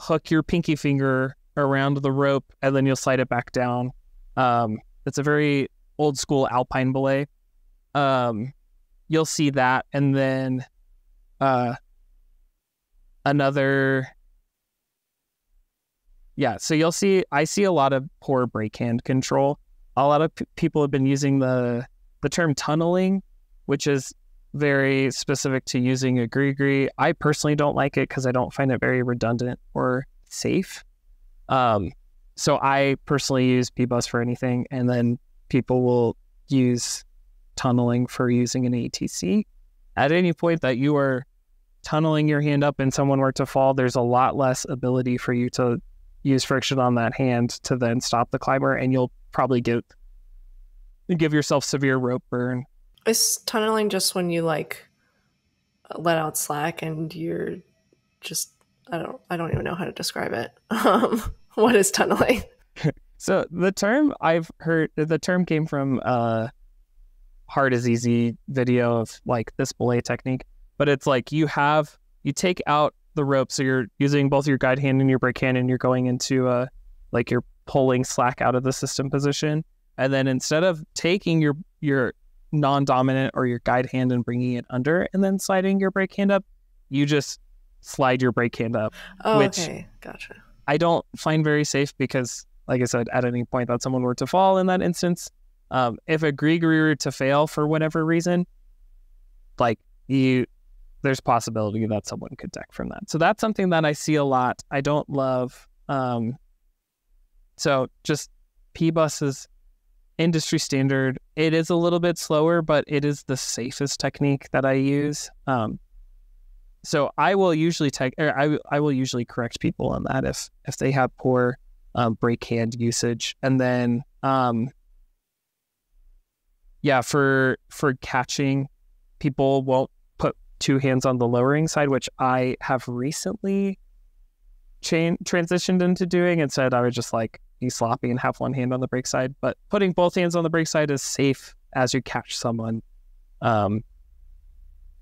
hook your pinky finger around the rope and then you'll slide it back down. Um, it's a very old school alpine belay. Um, you'll see that, and then uh, another yeah so you'll see i see a lot of poor brake hand control. A lot of p- people have been using the the term tunneling which is very specific to using a gree i personally don't like it because i don't find it very redundant or safe. Um, so i personally use pbus for anything and then people will use tunneling for using an atc at any point that you are tunneling your hand up and someone were to fall, there's a lot less ability for you to use friction on that hand to then stop the climber, and you'll probably give give yourself severe rope burn. Is tunneling just when you like let out slack and you're just I don't I don't even know how to describe it. Um, what is tunneling? so the term I've heard the term came from uh hard is easy video of like this belay technique but it's like you have you take out the rope, so you're using both your guide hand and your brake hand, and you're going into a like you're pulling slack out of the system position, and then instead of taking your your non-dominant or your guide hand and bringing it under, and then sliding your brake hand up, you just slide your brake hand up. Oh, which okay, gotcha. I don't find very safe because, like I said, at any point that someone were to fall in that instance, um, if a GriGri were to fail for whatever reason, like you there's possibility that someone could deck from that. So that's something that I see a lot. I don't love. Um, so just PBUS is industry standard. It is a little bit slower, but it is the safest technique that I use. Um, so I will usually take, I, I will usually correct people on that if if they have poor um, brake hand usage, and then um, yeah, for for catching, people won't put two hands on the lowering side, which I have recently chain transitioned into doing. Instead, I would just like be sloppy and have one hand on the brake side. But putting both hands on the brake side is safe as you catch someone. Um,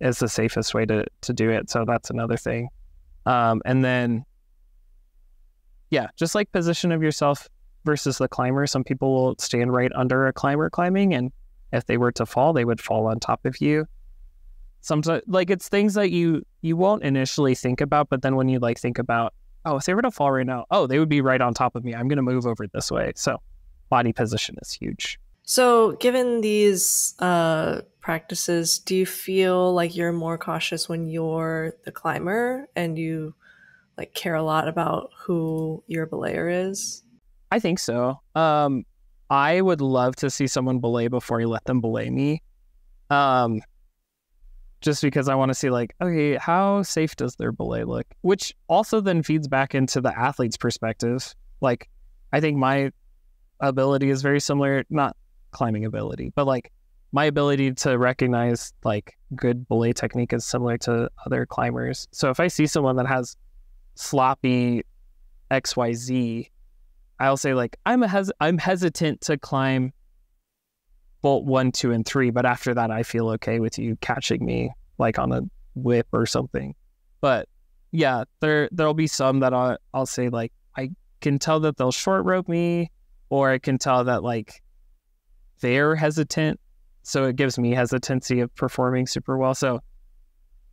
is the safest way to to do it. So that's another thing. Um, and then yeah, just like position of yourself versus the climber. Some people will stand right under a climber climbing, and if they were to fall, they would fall on top of you. Sometimes, like it's things that you you won't initially think about, but then when you like think about, oh, if they were to fall right now, oh, they would be right on top of me. I'm going to move over this way. So, body position is huge. So, given these uh, practices, do you feel like you're more cautious when you're the climber and you like care a lot about who your belayer is? I think so. Um, I would love to see someone belay before you let them belay me. Um, just because I want to see like, okay, how safe does their belay look? Which also then feeds back into the athlete's perspective. Like, I think my ability is very similar, not climbing ability, but like my ability to recognize like good belay technique is similar to other climbers. So if I see someone that has sloppy XYZ, I'll say like I'm a hes- I'm hesitant to climb bolt one, two, and three, but after that I feel okay with you catching me like on a whip or something. But yeah, there there'll be some that I'll I'll say like I can tell that they'll short rope me, or I can tell that like they're hesitant, so it gives me hesitancy of performing super well. So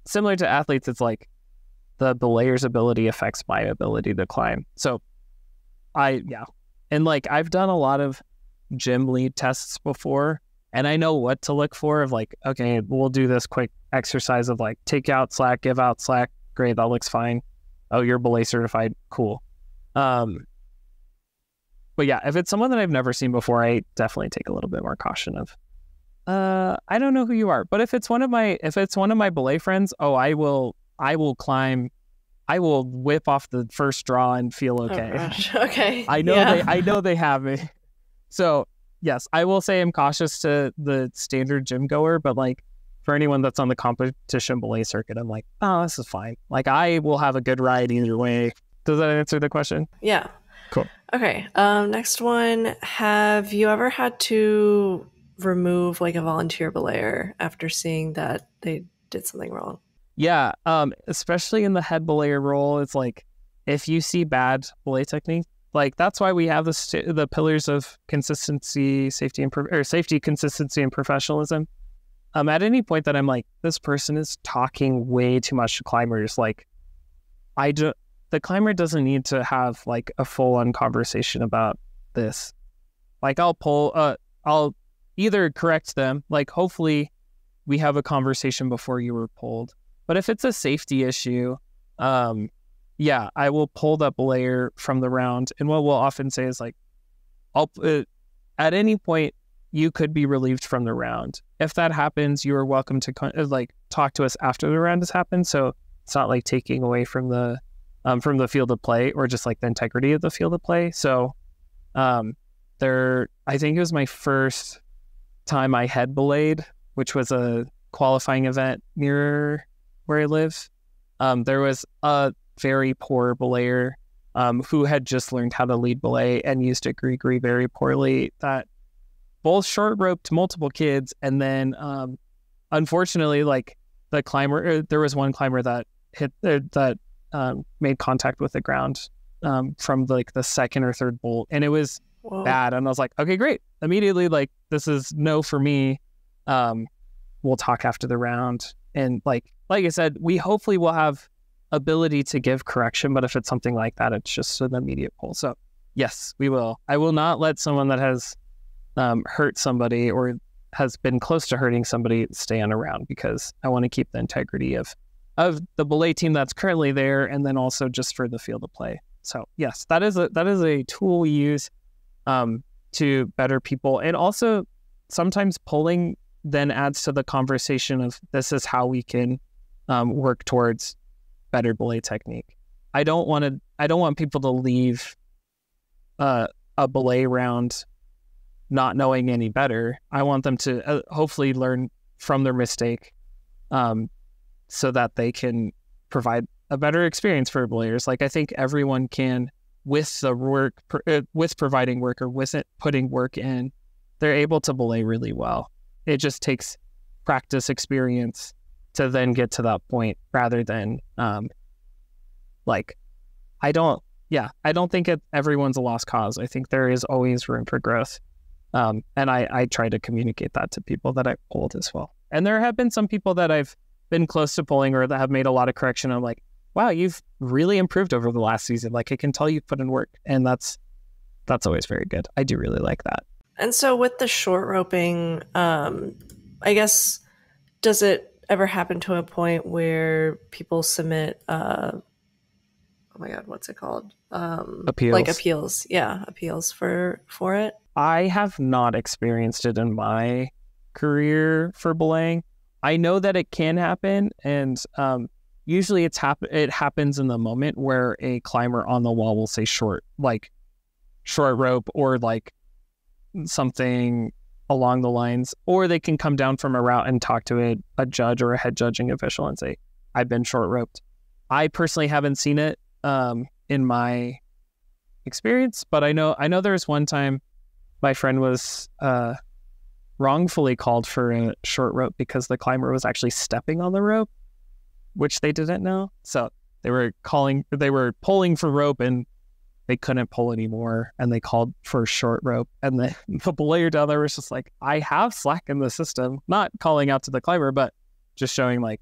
similar to athletes, it's like the belayer's ability affects my ability to climb. So I yeah. And like I've done a lot of gym lead tests before and I know what to look for of like, okay, we'll do this quick exercise of like take out slack, give out slack. Great, that looks fine. Oh, you're belay certified. Cool. Um but yeah, if it's someone that I've never seen before, I definitely take a little bit more caution of uh I don't know who you are. But if it's one of my if it's one of my belay friends, oh I will I will climb I will whip off the first draw and feel Oh, okay. gosh. okay. I know Yeah. they I know they have me. So yes, I will say I'm cautious to the standard gym goer, but like for anyone that's on the competition belay circuit, I'm like, oh, this is fine. Like I will have a good ride either way. Does that answer the question? Yeah. Cool. Okay. Um, next one. Have you ever had to remove like a volunteer belayer after seeing that they did something wrong? Yeah, um, especially in the head belayer role, it's like if you see bad belay technique, like that's why we have the st- the pillars of consistency, safety, and pro- or safety, consistency, and professionalism. Um, at any point that I'm like, this person is talking way too much to climbers. Like, I do, the climber doesn't need to have like a full on conversation about this. Like, I'll pull, uh, I'll either correct them. Like, hopefully, we have a conversation before you were pulled. But if it's a safety issue, um, yeah, I will pull that belayer from the round. And what we'll often say is like, I'll uh, at any point you could be relieved from the round. If that happens, you are welcome to con- uh, like talk to us after the round has happened. So it's not like taking away from the um, from the field of play or just like the integrity of the field of play. So um, there, I think it was my first time I head belayed, which was a qualifying event near where I live. Um, there was a very poor belayer um, who had just learned how to lead belay and used it gree very poorly. That both short roped multiple kids, and then um, unfortunately, like the climber, er, there was one climber that hit uh, that um, made contact with the ground um, from like the second or third bolt, and it was Whoa. bad. And I was like, okay, great. Immediately, like this is no for me. Um, we'll talk after the round, and like like I said, we hopefully will have ability to give correction, but if it's something like that, it's just an immediate pull. So yes, we will. I will not let someone that has um, hurt somebody or has been close to hurting somebody stay on around because I want to keep the integrity of of the belay team that's currently there, and then also just for the field of play. So yes, that is a that is a tool we use um, to better people, and also sometimes pulling then adds to the conversation of this is how we can um, work towards better belay technique. I don't want to. I don't want people to leave uh, a belay round not knowing any better. I want them to uh, hopefully learn from their mistake, um, so that they can provide a better experience for belayers. Like I think everyone can with the work, uh, with providing work or with it putting work in, they're able to belay really well. It just takes practice experience to then get to that point rather than um, like I don't yeah, I don't think it, everyone's a lost cause. I think there is always room for growth. Um, and I, I try to communicate that to people that I pulled as well. And there have been some people that I've been close to pulling or that have made a lot of correction. I'm like, wow, you've really improved over the last season. Like I can tell you've put in work. And that's that's always very good. I do really like that. And so with the short roping, um, I guess does it ever happen to a point where people submit uh oh my god, what's it called? Um Appeals. like appeals. Yeah, appeals for for it. I have not experienced it in my career for belaying. I know that it can happen, and um, usually it's hap- it happens in the moment where a climber on the wall will say short, like short rope, or like something along the lines, or they can come down from a route and talk to a, a judge or a head judging official and say, "I've been short roped." I personally haven't seen it um, in my experience, but I know I know there was one time my friend was uh, wrongfully called for a short rope because the climber was actually stepping on the rope, which they didn't know. So they were calling, they were pulling for rope and they couldn't pull anymore, and they called for a short rope. And the the down there was just like, "I have slack in the system," not calling out to the climber, but just showing like.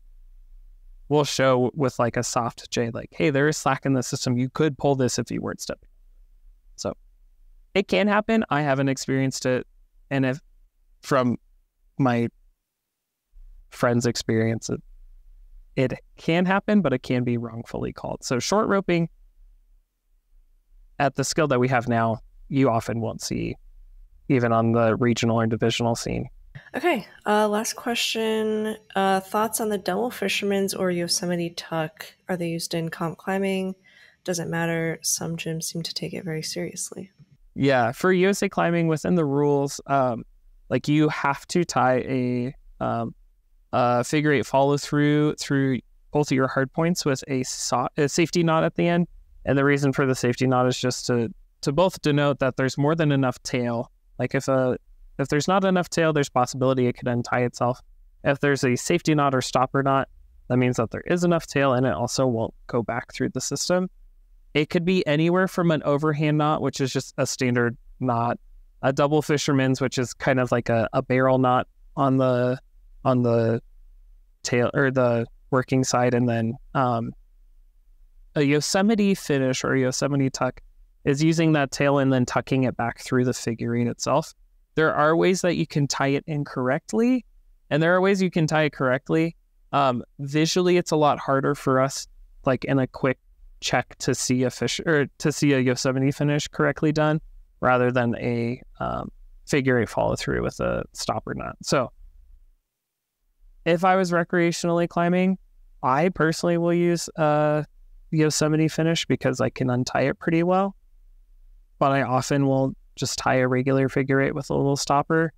We'll show with like a soft J, like, hey, there is slack in the system. You could pull this if you weren't stepping. So it can happen. I haven't experienced it. And if from my friend's experience, it, it can happen, but it can be wrongfully called. So short roping at the skill that we have now, you often won't see even on the regional or divisional scene. Okay, uh, last question. Uh, thoughts on the double fisherman's or Yosemite tuck? Are they used in comp climbing? Doesn't matter. Some gyms seem to take it very seriously. Yeah, for USA climbing within the rules, um, like you have to tie a, um, a figure eight follow through through both of your hard points with a, so- a safety knot at the end. And the reason for the safety knot is just to to both denote that there's more than enough tail. Like if a if there's not enough tail, there's possibility it could untie itself. If there's a safety knot or stopper knot, that means that there is enough tail and it also won't go back through the system. It could be anywhere from an overhand knot, which is just a standard knot, a double fisherman's, which is kind of like a, a barrel knot on the on the tail or the working side, and then um, a Yosemite finish or Yosemite tuck is using that tail and then tucking it back through the figurine itself. There are ways that you can tie it incorrectly, and there are ways you can tie it correctly. Um, visually, it's a lot harder for us, like in a quick check, to see a fish or to see a Yosemite finish correctly done, rather than a um, figure eight follow through with a stopper knot. So, if I was recreationally climbing, I personally will use a Yosemite finish because I can untie it pretty well. But I often will just tie a regular figure eight with a little stopper.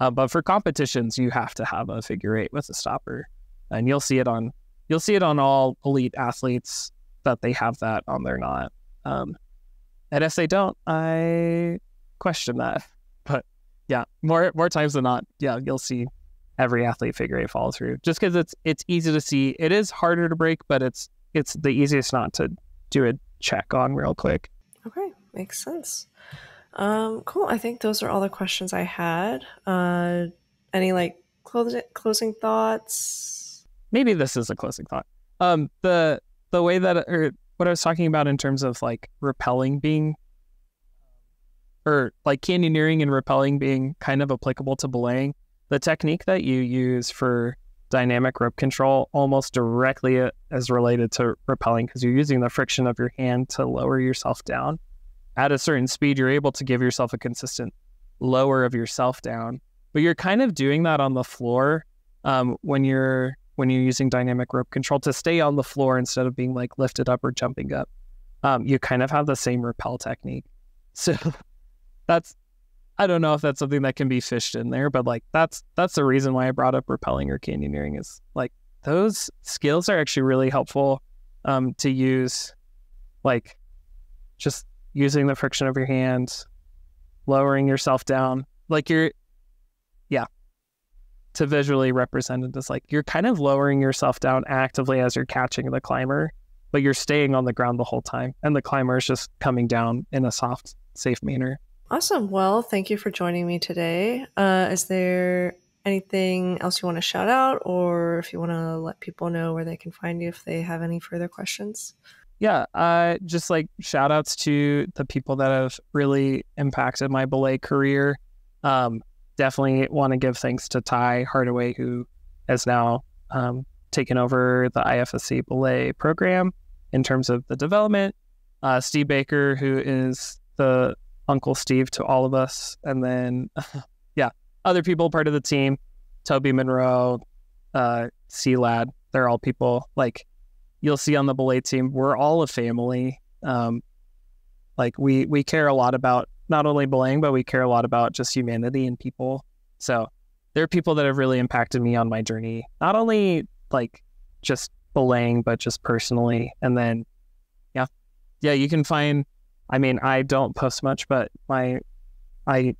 Uh, but for competitions, you have to have a figure eight with a stopper, and you'll see it on you'll see it on all elite athletes that they have that on their knot. Um, and if they don't, I question that. But yeah, more more times than not, yeah, you'll see every athlete figure eight follow through just because it's it's easy to see. It is harder to break, but it's it's the easiest knot to do a check on real quick. Okay, makes sense. Um, cool. I think those are all the questions I had. Uh, any like closing closing thoughts? Maybe this is a closing thought. Um, the the way that or what I was talking about in terms of like rappelling being or like canyoneering and rappelling being kind of applicable to belaying, the technique that you use for dynamic rope control almost directly as related to rappelling because you're using the friction of your hand to lower yourself down. At a certain speed, you're able to give yourself a consistent lower of yourself down, but you're kind of doing that on the floor um, when you're when you're using dynamic rope control to stay on the floor instead of being like lifted up or jumping up. Um, you kind of have the same rappel technique. So that's I don't know if that's something that can be fished in there, but like that's that's the reason why I brought up rappelling or canyoneering is like those skills are actually really helpful um, to use, like just using the friction of your hands, lowering yourself down, like you're, yeah, to visually represent it as like you're kind of lowering yourself down actively as you're catching the climber, but you're staying on the ground the whole time, and the climber is just coming down in a soft, safe manner. Awesome. Well, thank you for joining me today. Uh, is there anything else you want to shout out, or if you want to let people know where they can find you if they have any further questions? Yeah, uh, just like shout outs to the people that have really impacted my belay career. Um, definitely want to give thanks to Ty Hardaway, who has now um, taken over the IFSC belay program in terms of the development. Uh, Steve Baker, who is the Uncle Steve to all of us. And then, yeah, other people part of the team, Toby Monroe, uh, C Lad. They're all people like you'll see on the belay team. We're all a family. Um, like we we care a lot about not only belaying, but we care a lot about just humanity and people. So there are people that have really impacted me on my journey, not only like just belaying, but just personally. And then, yeah, yeah, you can find. I mean, I don't post much, but my I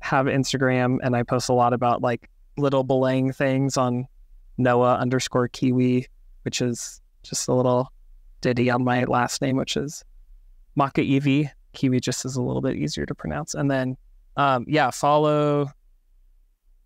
have Instagram and I post a lot about like little belaying things on Noah underscore Kiwi, which is just a little ditty on my last name, which is Makaiwi. Kiwi just is a little bit easier to pronounce. And then, um, yeah, follow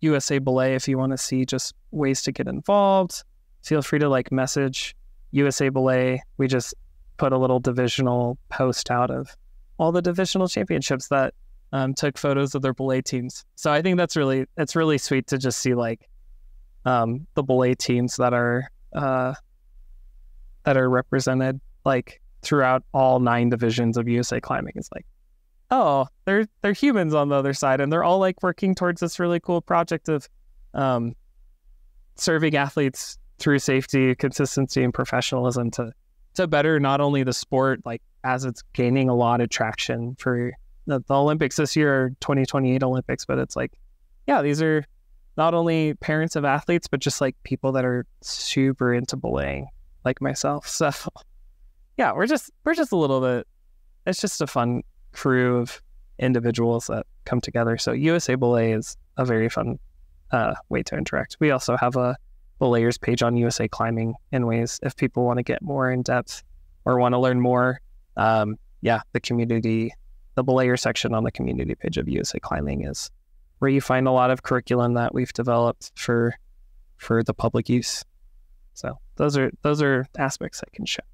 USA Belay if you want to see just ways to get involved. Feel free to like message USA Belay. We just put a little divisional post out of all the divisional championships that um, took photos of their belay teams. So I think that's really it's really sweet to just see like um, the belay teams that are uh, that are represented like throughout all nine divisions of USA climbing. It's like, oh, they're they're humans on the other side, and they're all like working towards this really cool project of um, serving athletes through safety, consistency, and professionalism to to better not only the sport like as it's gaining a lot of traction for the, the Olympics this year, 2028 Olympics, but it's like, yeah, these are not only parents of athletes, but just like people that are super into belaying, like myself. So, yeah, we're just we're just a little bit. It's just a fun crew of individuals that come together. So USA Belay is a very fun uh, way to interact. We also have a belayers page on USA Climbing in ways if people want to get more in depth or want to learn more. Um, yeah, the community, the belayer section on the community page of USA Climbing is where you find a lot of curriculum that we've developed for for the public use. So those are those are aspects I can share.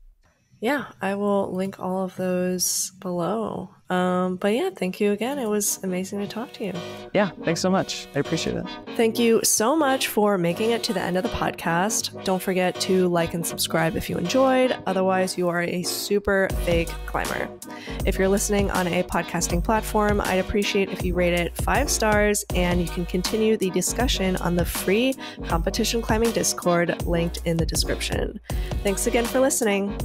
Yeah, I will link all of those below. Um, but yeah, thank you again. It was amazing to talk to you. Yeah, thanks so much. I appreciate it. Thank you so much for making it to the end of the podcast. Don't forget to like and subscribe if you enjoyed. Otherwise, you are a super fake climber. If you're listening on a podcasting platform, I'd appreciate if you rate it five stars and you can continue the discussion on the free competition climbing Discord linked in the description. Thanks again for listening.